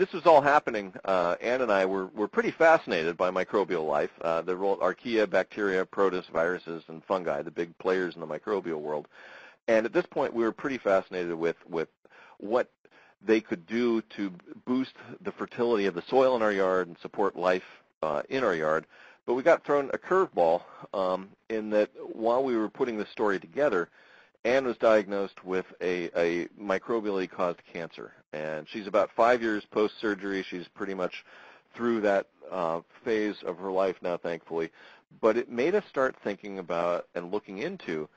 Speaker 3: this was all happening, uh, Ann and I were, were pretty fascinated by microbial life, uh, the role, archaea, bacteria, protists, viruses, and fungi, the big players in the microbial world. And at this point, we were pretty fascinated with, with what they could do to boost the fertility of the soil in our yard and support life uh, in our yard. But we got thrown a curveball um, in that while we were putting this story together, Ann was diagnosed with a, a microbially caused cancer, and she's about five years post-surgery. She's pretty much through that uh, phase of her life now, thankfully. But it made us start thinking about and looking into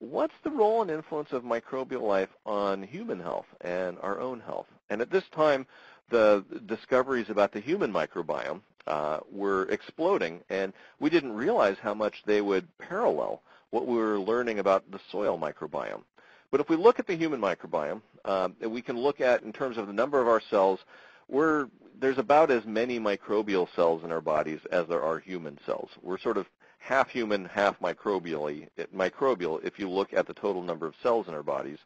Speaker 3: what's the role and influence of microbial life on human health and our own health. And at this time, the discoveries about the human microbiome uh, were exploding, and we didn't realize how much they would parallel what we were learning about the soil microbiome. But if we look at the human microbiome, um, we can look at in terms of the number of our cells, we're, there's about as many microbial cells in our bodies as there are human cells. We're sort of half human, half microbially, microbial if you look at the total number of cells in our bodies.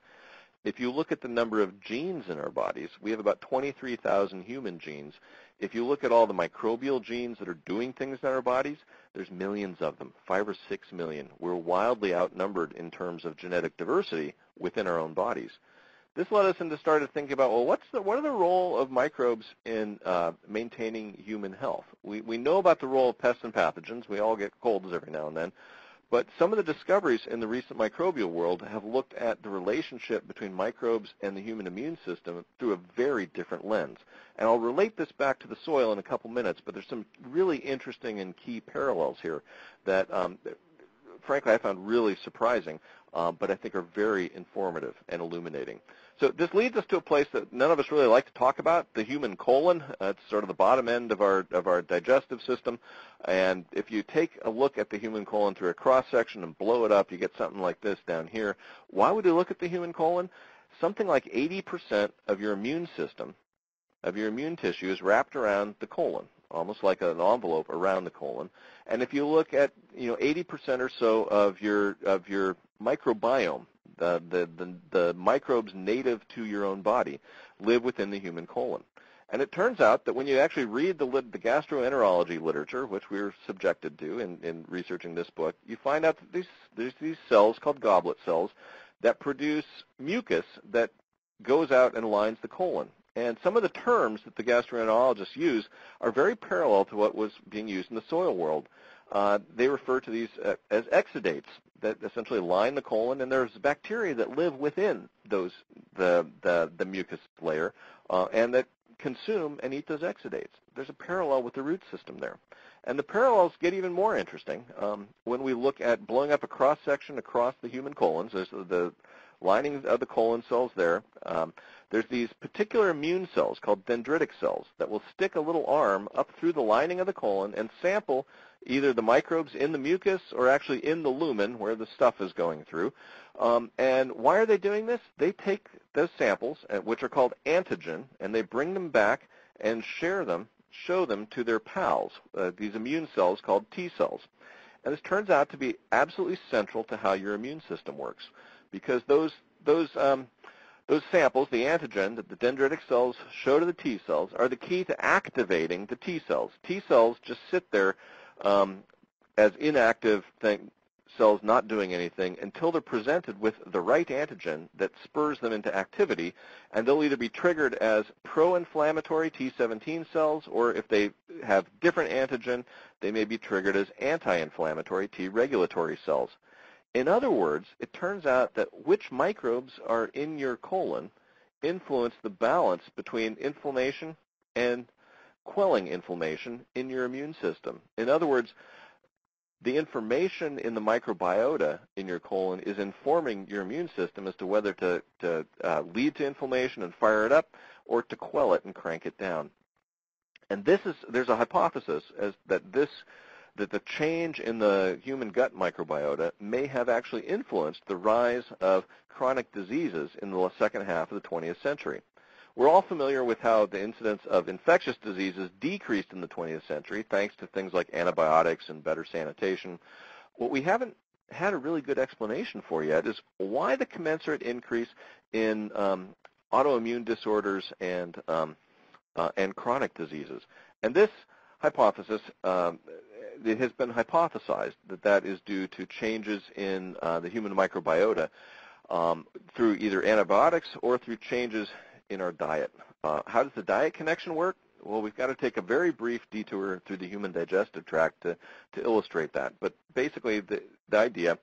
Speaker 3: If you look at the number of genes in our bodies, we have about 23,000 human genes. If you look at all the microbial genes that are doing things in our bodies, there's millions of them, five or six million. We're wildly outnumbered in terms of genetic diversity within our own bodies. This led us into to think about, well, what's the, what are the role of microbes in uh, maintaining human health? We, we know about the role of pests and pathogens. We all get colds every now and then. But some of the discoveries in the recent microbial world have looked at the relationship between microbes and the human immune system through a very different lens. And I'll relate this back to the soil in a couple minutes, but there's some really interesting and key parallels here that, um, frankly, I found really surprising, uh, but I think are very informative and illuminating. So this leads us to a place that none of us really like to talk about, the human colon. Uh, it's sort of the bottom end of our, of our digestive system. And if you take a look at the human colon through a cross-section and blow it up, you get something like this down here. Why would you look at the human colon? Something like 80% of your immune system, of your immune tissue is wrapped around the colon, almost like an envelope around the colon. And if you look at, you know, 80% or so of your, of your microbiome, the, the, the, the microbes native to your own body live within the human colon. And it turns out that when you actually read the, the gastroenterology literature, which we are subjected to in, in researching this book, you find out that these, there's these cells called goblet cells that produce mucus that goes out and lines the colon. And some of the terms that the gastroenterologists use are very parallel to what was being used in the soil world. Uh, they refer to these uh, as exudates that essentially line the colon, and there's bacteria that live within those the the, the mucus layer, uh, and that consume and eat those exudates. There's a parallel with the root system there. And the parallels get even more interesting um, when we look at blowing up a cross-section across the human colons. There's the, the lining of the colon cells there. Um, there's these particular immune cells called dendritic cells that will stick a little arm up through the lining of the colon and sample either the microbes in the mucus or actually in the lumen where the stuff is going through. Um, and why are they doing this? They take those samples, uh, which are called antigen, and they bring them back and share them, show them to their pals, uh, these immune cells called T cells. And this turns out to be absolutely central to how your immune system works because those, those um, those samples, the antigen that the dendritic cells show to the T cells, are the key to activating the T cells. T cells just sit there um, as inactive thing, cells not doing anything until they're presented with the right antigen that spurs them into activity, and they'll either be triggered as pro-inflammatory T17 cells, or if they have different antigen, they may be triggered as anti-inflammatory T regulatory cells. In other words, it turns out that which microbes are in your colon influence the balance between inflammation and quelling inflammation in your immune system. In other words, the information in the microbiota in your colon is informing your immune system as to whether to, to uh, lead to inflammation and fire it up or to quell it and crank it down. And this is there's a hypothesis as that this that the change in the human gut microbiota may have actually influenced the rise of chronic diseases in the second half of the 20th century. We're all familiar with how the incidence of infectious diseases decreased in the 20th century thanks to things like antibiotics and better sanitation. What we haven't had a really good explanation for yet is why the commensurate increase in um, autoimmune disorders and um, uh, and chronic diseases. And this hypothesis, um, it has been hypothesized that that is due to changes in uh, the human microbiota um, through either antibiotics or through changes in our diet. Uh, how does the diet connection work? Well, we've got to take a very brief detour through the human digestive tract to, to illustrate that. But basically, the, the idea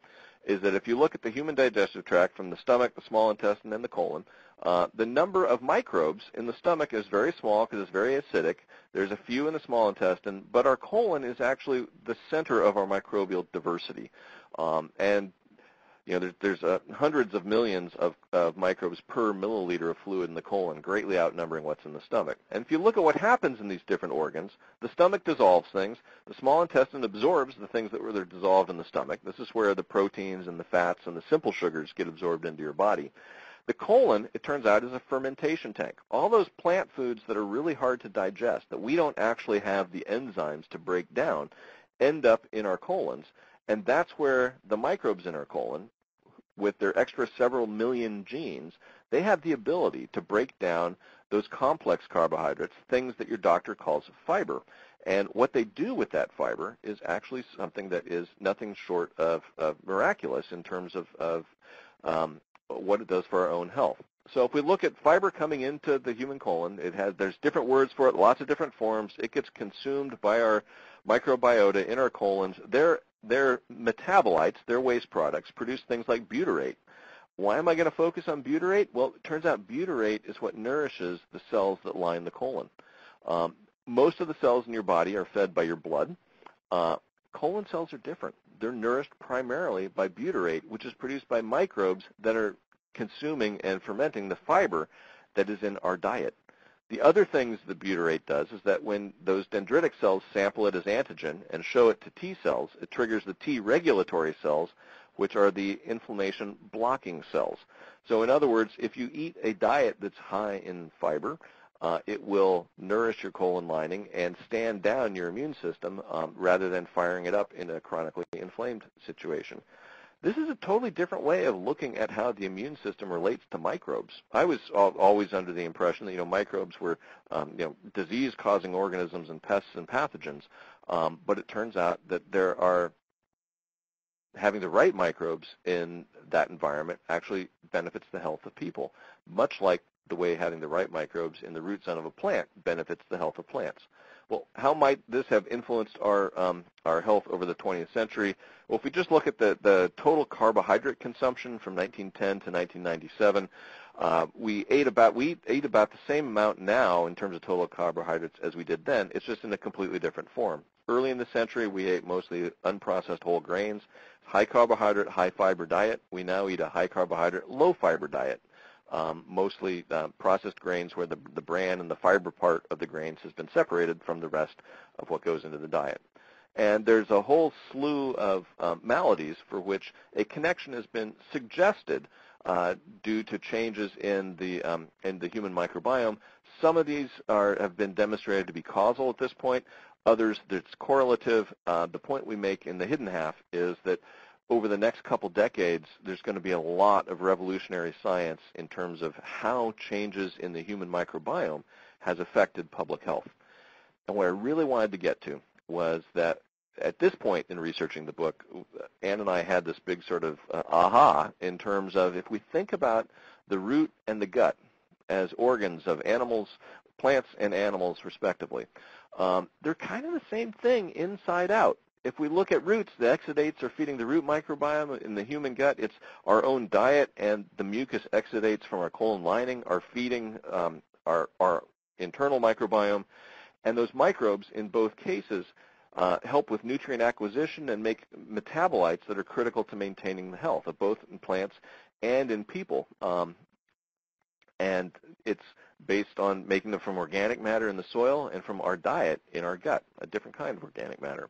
Speaker 3: is that if you look at the human digestive tract from the stomach, the small intestine, and the colon, uh, the number of microbes in the stomach is very small because it's very acidic. There's a few in the small intestine, but our colon is actually the center of our microbial diversity. Um, and you know, there's, there's uh, hundreds of millions of, of microbes per milliliter of fluid in the colon, greatly outnumbering what's in the stomach. And if you look at what happens in these different organs, the stomach dissolves things. The small intestine absorbs the things that were dissolved in the stomach. This is where the proteins and the fats and the simple sugars get absorbed into your body. The colon, it turns out, is a fermentation tank. All those plant foods that are really hard to digest, that we don't actually have the enzymes to break down, end up in our colons. And that's where the microbes in our colon, with their extra several million genes, they have the ability to break down those complex carbohydrates, things that your doctor calls fiber. And what they do with that fiber is actually something that is nothing short of, of miraculous in terms of, of um, what it does for our own health. So if we look at fiber coming into the human colon, it has there's different words for it, lots of different forms. It gets consumed by our microbiota in our colons. They're their metabolites, their waste products, produce things like butyrate. Why am I going to focus on butyrate? Well, it turns out butyrate is what nourishes the cells that line the colon. Um, most of the cells in your body are fed by your blood. Uh, colon cells are different. They're nourished primarily by butyrate, which is produced by microbes that are consuming and fermenting the fiber that is in our diet. The other things the butyrate does is that when those dendritic cells sample it as antigen and show it to T cells, it triggers the T regulatory cells, which are the inflammation blocking cells. So in other words, if you eat a diet that's high in fiber, uh, it will nourish your colon lining and stand down your immune system um, rather than firing it up in a chronically inflamed situation. This is a totally different way of looking at how the immune system relates to microbes. I was always under the impression that you know microbes were um, you know disease-causing organisms and pests and pathogens, um, but it turns out that there are having the right microbes in that environment actually benefits the health of people, much like the way having the right microbes in the root zone of a plant benefits the health of plants. Well, how might this have influenced our um, our health over the 20th century? Well, if we just look at the, the total carbohydrate consumption from 1910 to 1997, uh, we ate about we ate about the same amount now in terms of total carbohydrates as we did then. It's just in a completely different form. Early in the century, we ate mostly unprocessed whole grains, high carbohydrate, high fiber diet. We now eat a high carbohydrate, low fiber diet um, mostly uh, processed grains where the, the bran and the fiber part of the grains has been separated from the rest of what goes into the diet. And there's a whole slew of um, maladies for which a connection has been suggested uh, due to changes in the um, in the human microbiome. Some of these are have been demonstrated to be causal at this point. Others, it's correlative. Uh, the point we make in the hidden half is that over the next couple decades, there's going to be a lot of revolutionary science in terms of how changes in the human microbiome has affected public health. And what I really wanted to get to was that at this point in researching the book, Ann and I had this big sort of uh, aha in terms of if we think about the root and the gut as organs of animals, plants and animals respectively, um, they're kind of the same thing inside out. If we look at roots, the exudates are feeding the root microbiome in the human gut. It's our own diet and the mucus exudates from our colon lining are feeding um, our, our internal microbiome. And those microbes, in both cases, uh, help with nutrient acquisition and make metabolites that are critical to maintaining the health of both in plants and in people. Um, and it's based on making them from organic matter in the soil and from our diet in our gut, a different kind of organic matter.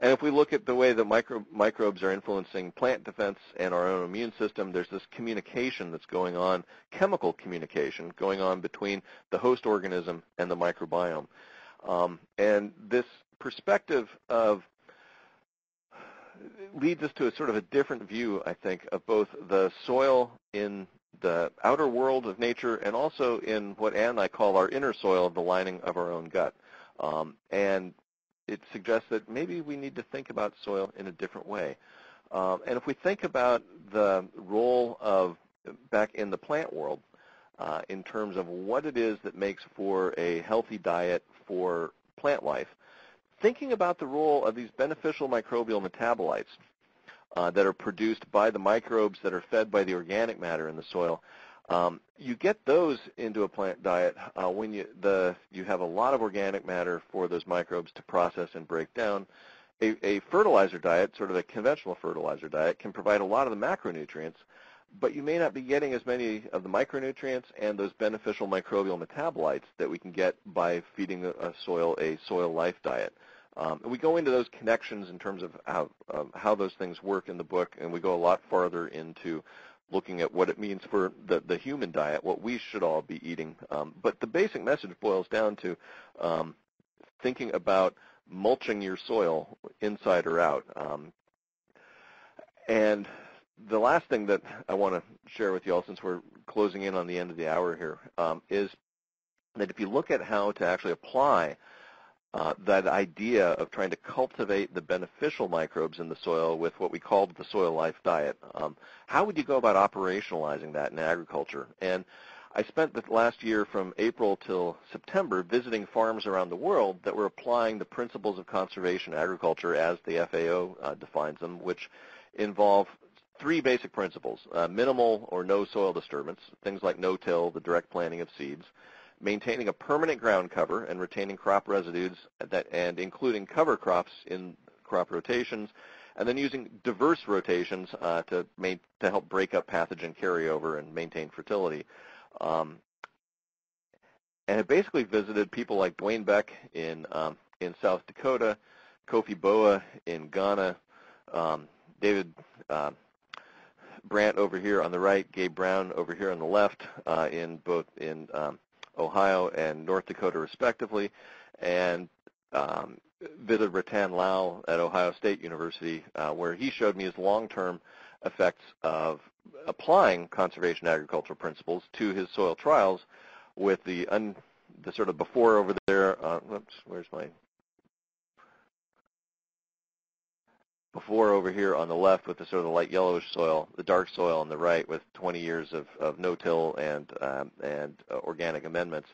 Speaker 3: And if we look at the way that micro microbes are influencing plant defense and our own immune system, there's this communication that's going on, chemical communication going on between the host organism and the microbiome. Um, and this perspective of leads us to a sort of a different view, I think, of both the soil in the outer world of nature and also in what Ann and I call our inner soil, the lining of our own gut. Um, and it suggests that maybe we need to think about soil in a different way. Um, and if we think about the role of back in the plant world uh, in terms of what it is that makes for a healthy diet for plant life, thinking about the role of these beneficial microbial metabolites uh, that are produced by the microbes that are fed by the organic matter in the soil, um, you get those into a plant diet uh, when you the you have a lot of organic matter for those microbes to process and break down. A, a fertilizer diet, sort of a conventional fertilizer diet, can provide a lot of the macronutrients, but you may not be getting as many of the micronutrients and those beneficial microbial metabolites that we can get by feeding a soil a soil life diet. Um, we go into those connections in terms of how, how those things work in the book, and we go a lot farther into looking at what it means for the, the human diet, what we should all be eating. Um, but the basic message boils down to um, thinking about mulching your soil inside or out. Um, and the last thing that I want to share with you all, since we're closing in on the end of the hour here, um, is that if you look at how to actually apply uh, that idea of trying to cultivate the beneficial microbes in the soil with what we called the soil life diet. Um, how would you go about operationalizing that in agriculture? And I spent the last year from April till September visiting farms around the world that were applying the principles of conservation agriculture as the FAO uh, defines them, which involve three basic principles, uh, minimal or no soil disturbance, things like no-till, the direct planting of seeds, maintaining a permanent ground cover and retaining crop residues that, and including cover crops in crop rotations, and then using diverse rotations uh, to, main, to help break up pathogen carryover and maintain fertility. Um, and it basically visited people like Dwayne Beck in, um, in South Dakota, Kofi Boa in Ghana, um, David uh, Brandt over here on the right, Gabe Brown over here on the left, uh, in both in um, Ohio and North Dakota respectively, and um, visited Rattan Lal at Ohio State University, uh, where he showed me his long-term effects of applying conservation agricultural principles to his soil trials with the, un, the sort of before over there, uh, whoops, where's my before over here on the left with the sort of the light yellowish soil, the dark soil on the right with 20 years of, of no-till and, um, and uh, organic amendments.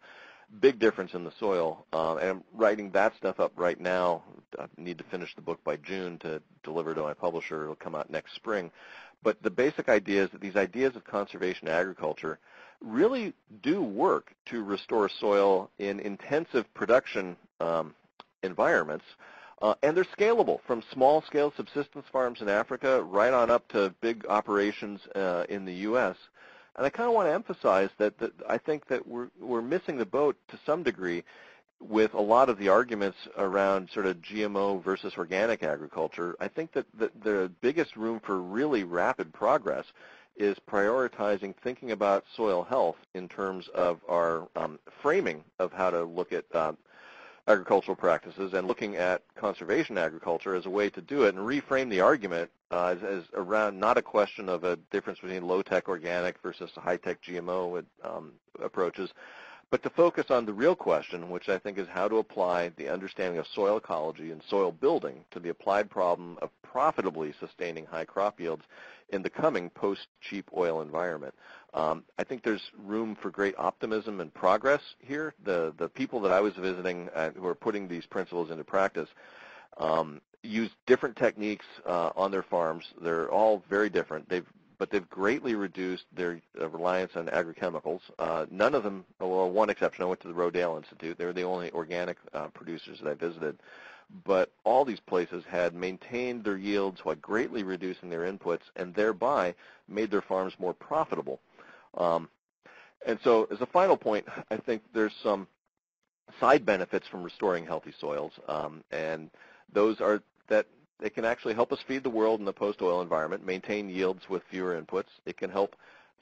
Speaker 3: Big difference in the soil. Um, and I'm writing that stuff up right now. I need to finish the book by June to deliver to my publisher. It'll come out next spring. But the basic idea is that these ideas of conservation agriculture really do work to restore soil in intensive production um, environments uh, and they're scalable from small-scale subsistence farms in Africa right on up to big operations uh, in the U.S. And I kind of want to emphasize that, that I think that we're, we're missing the boat to some degree with a lot of the arguments around sort of GMO versus organic agriculture. I think that the, the biggest room for really rapid progress is prioritizing thinking about soil health in terms of our um, framing of how to look at uh, agricultural practices and looking at conservation agriculture as a way to do it and reframe the argument uh, as, as, around not a question of a difference between low-tech organic versus high-tech GMO um, approaches, but to focus on the real question, which I think is how to apply the understanding of soil ecology and soil building to the applied problem of profitably sustaining high crop yields in the coming post-cheap oil environment. Um, I think there's room for great optimism and progress here. The the people that I was visiting uh, who are putting these principles into practice um, use different techniques uh, on their farms. They're all very different. They've but they've greatly reduced their uh, reliance on agrochemicals. Uh, none of them, well, one exception, I went to the Rodale Institute. They were the only organic uh, producers that I visited. But all these places had maintained their yields while greatly reducing their inputs and thereby made their farms more profitable. Um, and so as a final point, I think there's some side benefits from restoring healthy soils. Um, and those are that it can actually help us feed the world in the post-oil environment, maintain yields with fewer inputs. It can help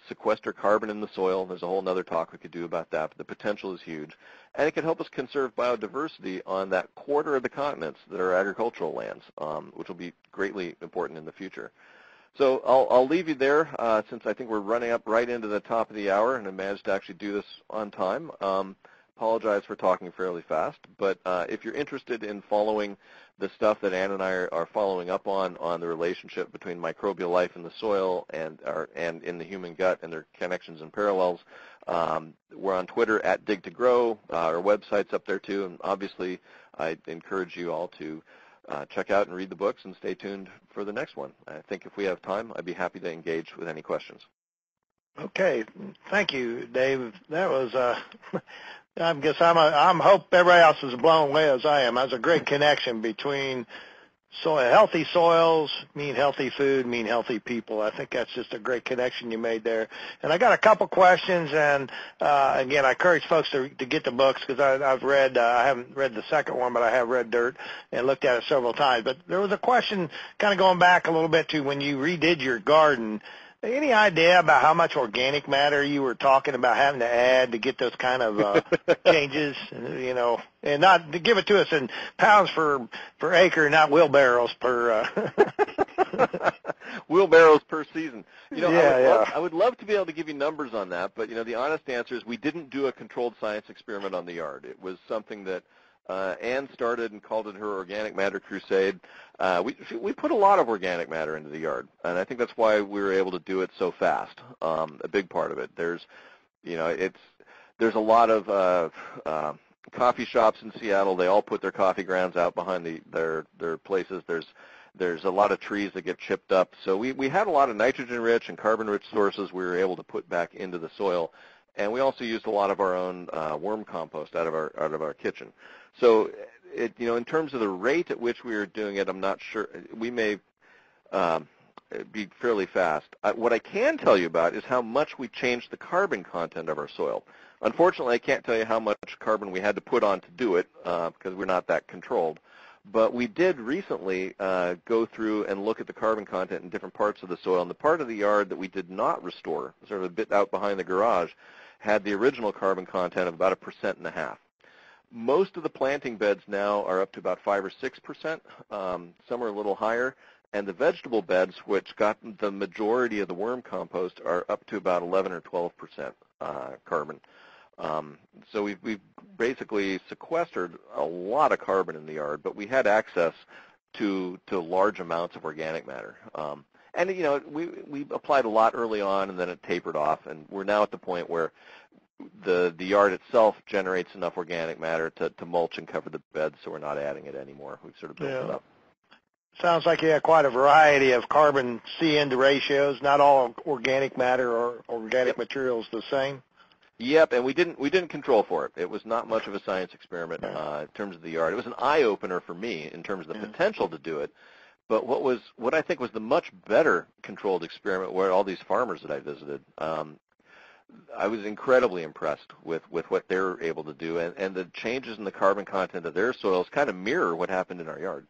Speaker 3: sequester carbon in the soil. There's a whole other talk we could do about that, but the potential is huge. And it can help us conserve biodiversity on that quarter of the continents that are agricultural lands, um, which will be greatly important in the future. So I'll, I'll leave you there uh, since I think we're running up right into the top of the hour and I managed to actually do this on time. Um, apologize for talking fairly fast, but uh, if you're interested in following the stuff that Ann and I are, are, following up on, on the relationship between microbial life in the soil and, our, and in the human gut and their connections and parallels, um, we're on Twitter at Dig2Grow. Uh, our website's up there too, and obviously I encourage you all to uh, check out and read the books and stay tuned for the next one. I think if we have time, I'd be happy to engage with any questions.
Speaker 2: Okay, thank you, Dave. That was uh, I guess I'm a, I'm hope everybody else is blown away as I am. There's a great connection between soil, healthy soils mean healthy food, mean healthy people. I think that's just a great connection you made there. And I got a couple questions, and uh, again, I encourage folks to to get the books because I've read. Uh, I haven't read the second one, but I have read Dirt and looked at it several times. But there was a question, kind of going back a little bit to when you redid your garden any idea about how much organic matter you were talking about having to add to get those kind of uh, changes? You know, and not to give it to us in pounds per per acre, not wheelbarrows per.
Speaker 3: Uh... wheelbarrows per season. You know,
Speaker 2: yeah,
Speaker 3: I, would
Speaker 2: yeah.
Speaker 3: love, I would love to be able to give you numbers on that, but you know, the honest answer is we didn't do a controlled science experiment on the yard. It was something that uh, Ann started and called it her organic matter crusade. Uh, we we put a lot of organic matter into the yard, and I think that's why we were able to do it so fast. Um, a big part of it. There's, you know, it's there's a lot of uh, uh, coffee shops in Seattle. They all put their coffee grounds out behind the, their their places. There's there's a lot of trees that get chipped up. So we, we had a lot of nitrogen-rich and carbon-rich sources we were able to put back into the soil, and we also used a lot of our own uh, worm compost out of our out of our kitchen. So, it, you know, in terms of the rate at which we are doing it, I'm not sure. We may um, be fairly fast. What I can tell you about is how much we changed the carbon content of our soil. Unfortunately, I can't tell you how much carbon we had to put on to do it uh, because we're not that controlled. But we did recently uh, go through and look at the carbon content in different parts of the soil. And the part of the yard that we did not restore, sort of a bit out behind the garage, had the original carbon content of about a percent and a half. Most of the planting beds now are up to about 5 or 6%. Um, some are a little higher. And the vegetable beds, which got the majority of the worm compost, are up to about 11 or 12% uh, carbon. Um, so we've, we've basically sequestered a lot of carbon in the yard, but we had access to to large amounts of organic matter. Um, and you know, we we applied a lot early on, and then it tapered off, and we're now at the point where the the yard itself generates enough organic matter to, to mulch and cover the beds, so we're not adding it anymore. We've sort of built
Speaker 2: Yeah.
Speaker 3: it up.
Speaker 2: Sounds like you have quite a variety of carbon C to N ratios. Not all organic matter or organic
Speaker 3: Yep.
Speaker 2: materials the same.
Speaker 3: Yep, and we didn't we didn't control for it. It was not much of a science experiment uh, in terms of the yard. It was an eye opener for me in terms of the
Speaker 2: Yeah.
Speaker 3: potential to do it. But what was what I think was the much better controlled experiment were all these farmers that I visited. Um, I was incredibly impressed with, with what they're able to do, and, and the changes in the carbon content of their soils kind of mirror what happened in our yard.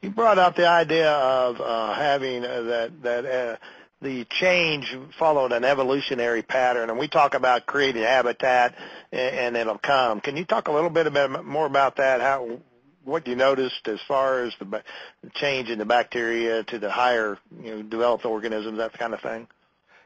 Speaker 2: You brought up the idea of uh, having uh, that that uh, the change followed an evolutionary pattern, and we talk about creating habitat, and, and it'll come. Can you talk a little bit about, more about that? How what you noticed as far as the change in the bacteria to the higher, you know, developed organisms, that kind of thing.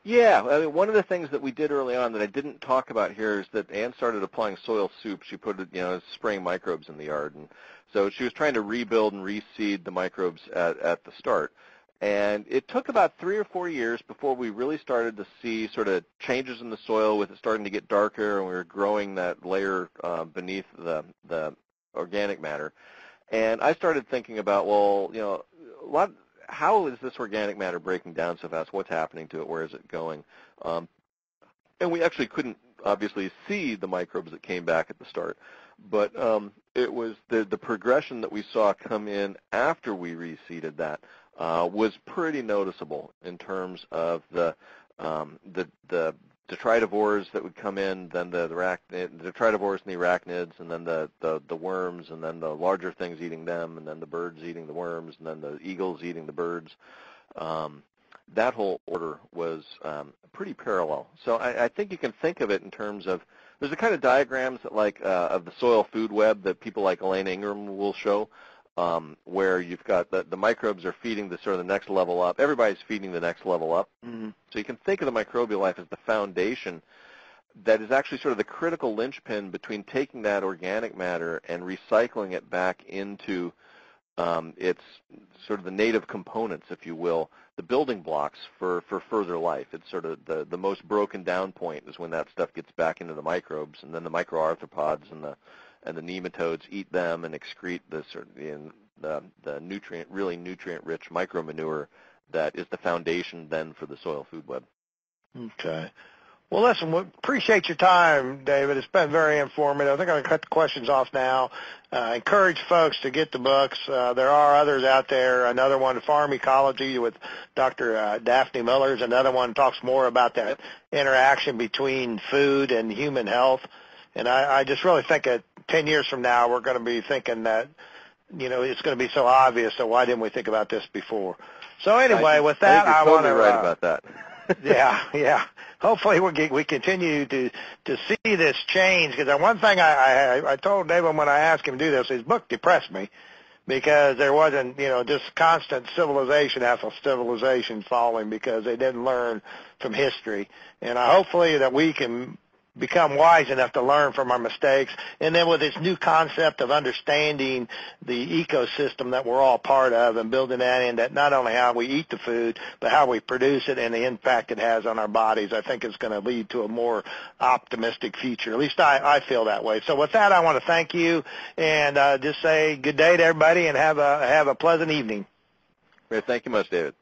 Speaker 3: Yeah, I mean, one of the things that we did early on that I didn't talk about here is that Ann started applying soil soup. She put, you know, spraying microbes in the yard, and so she was trying to rebuild and reseed the microbes at, at the start. And it took about three or four years before we really started to see sort of changes in the soil with it starting to get darker and we were growing that layer uh, beneath the, the organic matter. And I started thinking about, well, you know, how is this organic matter breaking down so fast? What's happening to it? Where is it going? Um, and we actually couldn't obviously see the microbes that came back at the start, but um, it was the, the progression that we saw come in after we reseeded that uh, was pretty noticeable in terms of the um, the the detritivores that would come in, then the, the, arachnid, the detritivores and the arachnids, and then the, the, the worms, and then the larger things eating them, and then the birds eating the worms, and then the eagles eating the birds. Um, that whole order was um, pretty parallel. So I, I think you can think of it in terms of there's the kind of diagrams that like uh, of the soil food web that people like Elaine Ingham will show, um, where you've got the, the microbes are feeding the sort of the next level up. Everybody's feeding the next level up. Mm-hmm. So you can think of the microbial life as the foundation that is actually sort of the critical linchpin between taking that organic matter and recycling it back into um, its sort of the native components, if you will, the building blocks for, for further life. It's sort of the, the most broken down point is when that stuff gets back into the microbes, and then the microarthropods and the and the nematodes eat them and excrete the of the, the nutrient, really nutrient-rich micromanure that is the foundation then for the soil food web.
Speaker 2: Okay. Well, listen, we appreciate your time, David. It's been very informative. I think I'm going to cut the questions off now. Uh, encourage folks to get the books. Uh, there are others out there. Another one, Farmacology with Dr. Uh, Daphne Miller is another one talks more about that interaction between food and human health. And I, I just really think that 10 years from now, we're going to be thinking that, you know, it's going to be so obvious. So why didn't we think about this before? So anyway,
Speaker 3: I,
Speaker 2: with that,
Speaker 3: I,
Speaker 2: I want
Speaker 3: to
Speaker 2: uh,
Speaker 3: write about that.
Speaker 2: yeah, yeah. Hopefully we get, we continue to to see this change because one thing I, I I told David when I asked him to do this, his book depressed me because there wasn't you know just constant civilization after civilization falling because they didn't learn from history, and I hopefully that we can become wise enough to learn from our mistakes. And then with this new concept of understanding the ecosystem that we're all part of and building that in that not only how we eat the food, but how we produce it and the impact it has on our bodies, I think is going to lead to a more optimistic future. At least I, I feel that way. So with that, I want to thank you and uh, just say good day to everybody and have a, have a pleasant evening.
Speaker 3: Great. Thank you much, David.